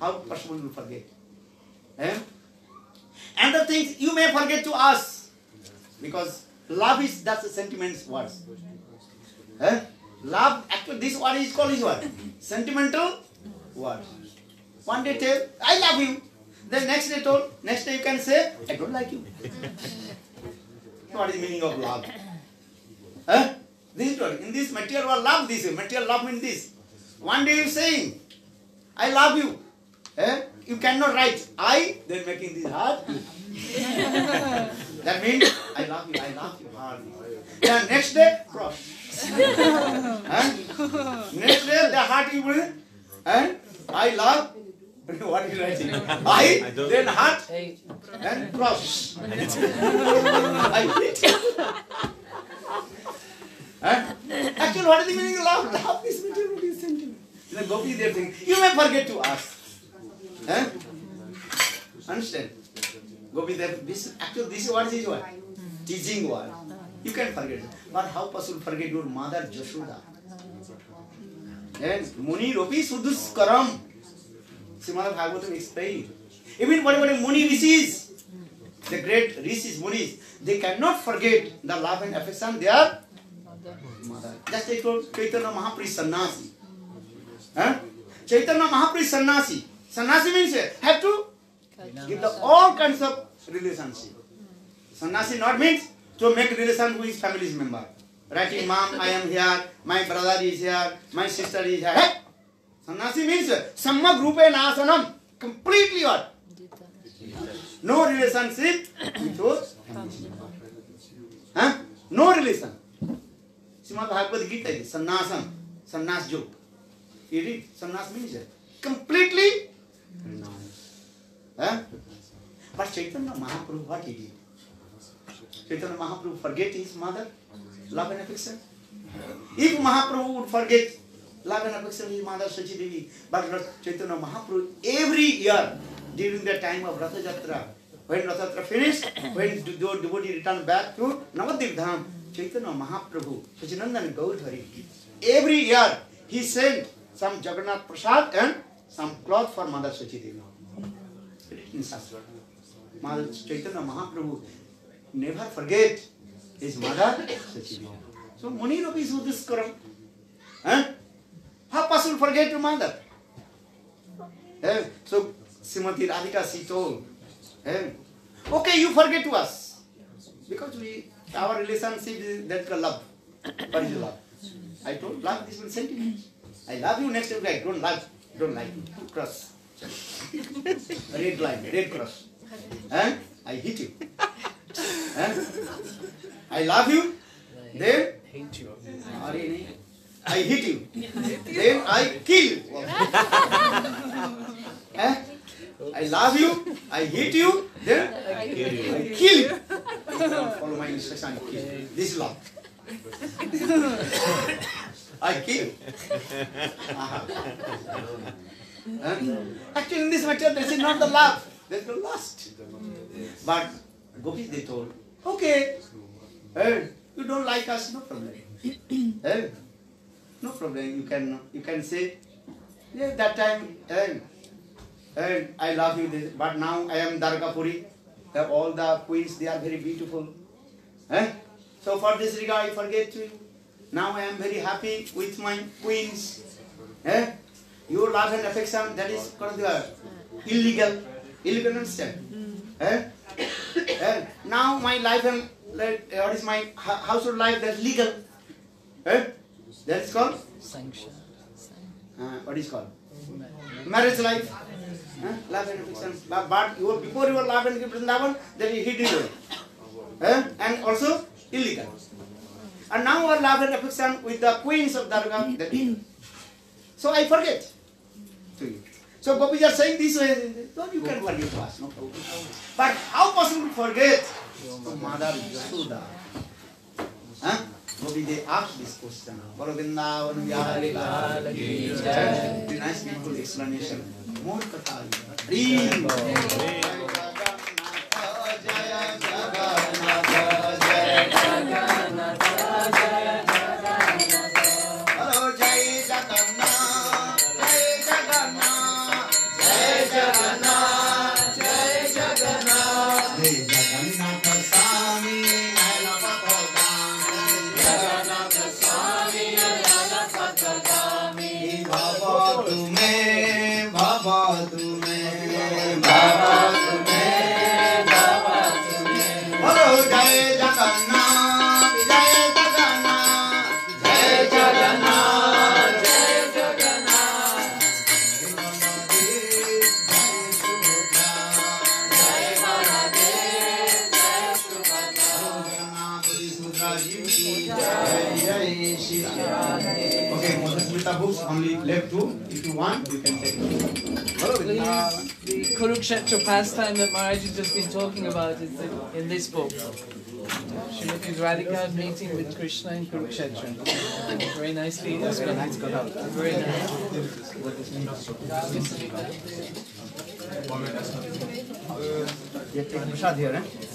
How possible you forget? Eh? And the things you may forget to us because love is that's the sentiment's words. Eh? Love actually this word is called is what? Sentimental word. One day tell I love you. Then next day told next day you can say I don't like you. what is the meaning of love? Eh? This is what in this material world love this material love means this. One day you saying I love you. Eh? You cannot write I, then making this heart. that means I love you, I love you hard. Then next day, cross. Eh? Next day, the heart you will, and I love, what is writing? I, then heart, Hey, and cross. I hate you. Eh? Actually, what is the meaning of love? Love is material, what is sentiment? The Gopi, they think, you may forget to ask. Eh? Understand? Gopi, that this actually this word is what? Teaching word. You can forget. But how possible forget your mother Jashoda? And Muni Ropi Suduskaram. Srimad Bhagavatam explained. Even whatever Muni rishis, the great rishis, Munis, they cannot forget the love and affection they are mother. Just told Chaitanya Mahaprabhu Sannyasi. Huh? Chaitanya Mahaprabhu Sannyasi. Sannyasi means uh, have to give the all kinds of relationship. Sannyasi not means to make relation with his family's member. Writing, mom, I am here, my brother is here, my sister is here. Hey! Sannyasi means uh, samma grupe nasanam. Completely what? No relationship with your family. Huh? No relation. Srimad Bhagavad Gita is sannyasam, sannyas joke. You read, sannyas means uh, completely? But Chaitanya Mahaprabhu, what he did? Chaitanya Mahaprabhu forget his mother, love and affection. If Mahaprabhu would forget love and affection his mother Sachi Devi, but Chaitanya Mahaprabhu every year during the time of Ratha Jatra, when Ratha Jatra finished, when the devotee returned back to Navadip Dham, Chaitanya Mahaprabhu, Sachinandan Gaudhari, every year he sent some Jagannath Prasad and some cloth for Mother Devi. In Shastra. Mother Chaitanya Mahaprabhu never forget his mother Devi. So Muni Ravi Sudhiskaram. Huh? How possible forget your mother? Eh? So Srimati Radhika she told, eh? okay, you forget to us. Because we our relationship is that love. What is love? I told love this will sentiment. I love you next time I don't love, Don't like me. Cross. red line, red cross. Huh? I hit you. huh? I love you. Then hate you. I hit you. Then I kill you. huh? I love you. I hate you. Then I kill you. I kill you. Follow my instruction. This is love. I. Huh? Actually, in this matter, this is not the love. There's no lust. But gopis, they told, okay, hey, you don't like us, no problem. hey, no problem. You can you can say, yeah, that time, hey, hey, I love you, this- but now I am Dargapuri. All the queens, they are very beautiful. Eh? So for this regard, I forget you. Now I am very happy with my queens. Eh? Your love and affection, that is called illegal. Illegal, understand? Eh? Eh? Now my life and like, uh, what is my hou- household life, that's legal. Eh? That is called, Sanction. uh, what is called? Marriage life. Eh? Love and affection. But, but your, before your love and affection, that is hidden. Eh? And also illegal. And now our love and affection with the queens of Dargah, that is. So I forget to you. So Gopis are saying this uh, way, so you can forgive us, no problem. But how possible to forget? Oh, so Mother Yashoda. Huh? Gopi, they asked this question. Bolo Vrindavan Vihari Lal ki jai. Very nice, beautiful explanation. More katha. Hri. Kurukshetra pastime that Maharaj has just been talking about is in this book. Srimati Radhika meeting with Krishna in Kurukshetra. Very nicely. Very nice out. Very nice. ये prasad here, eh?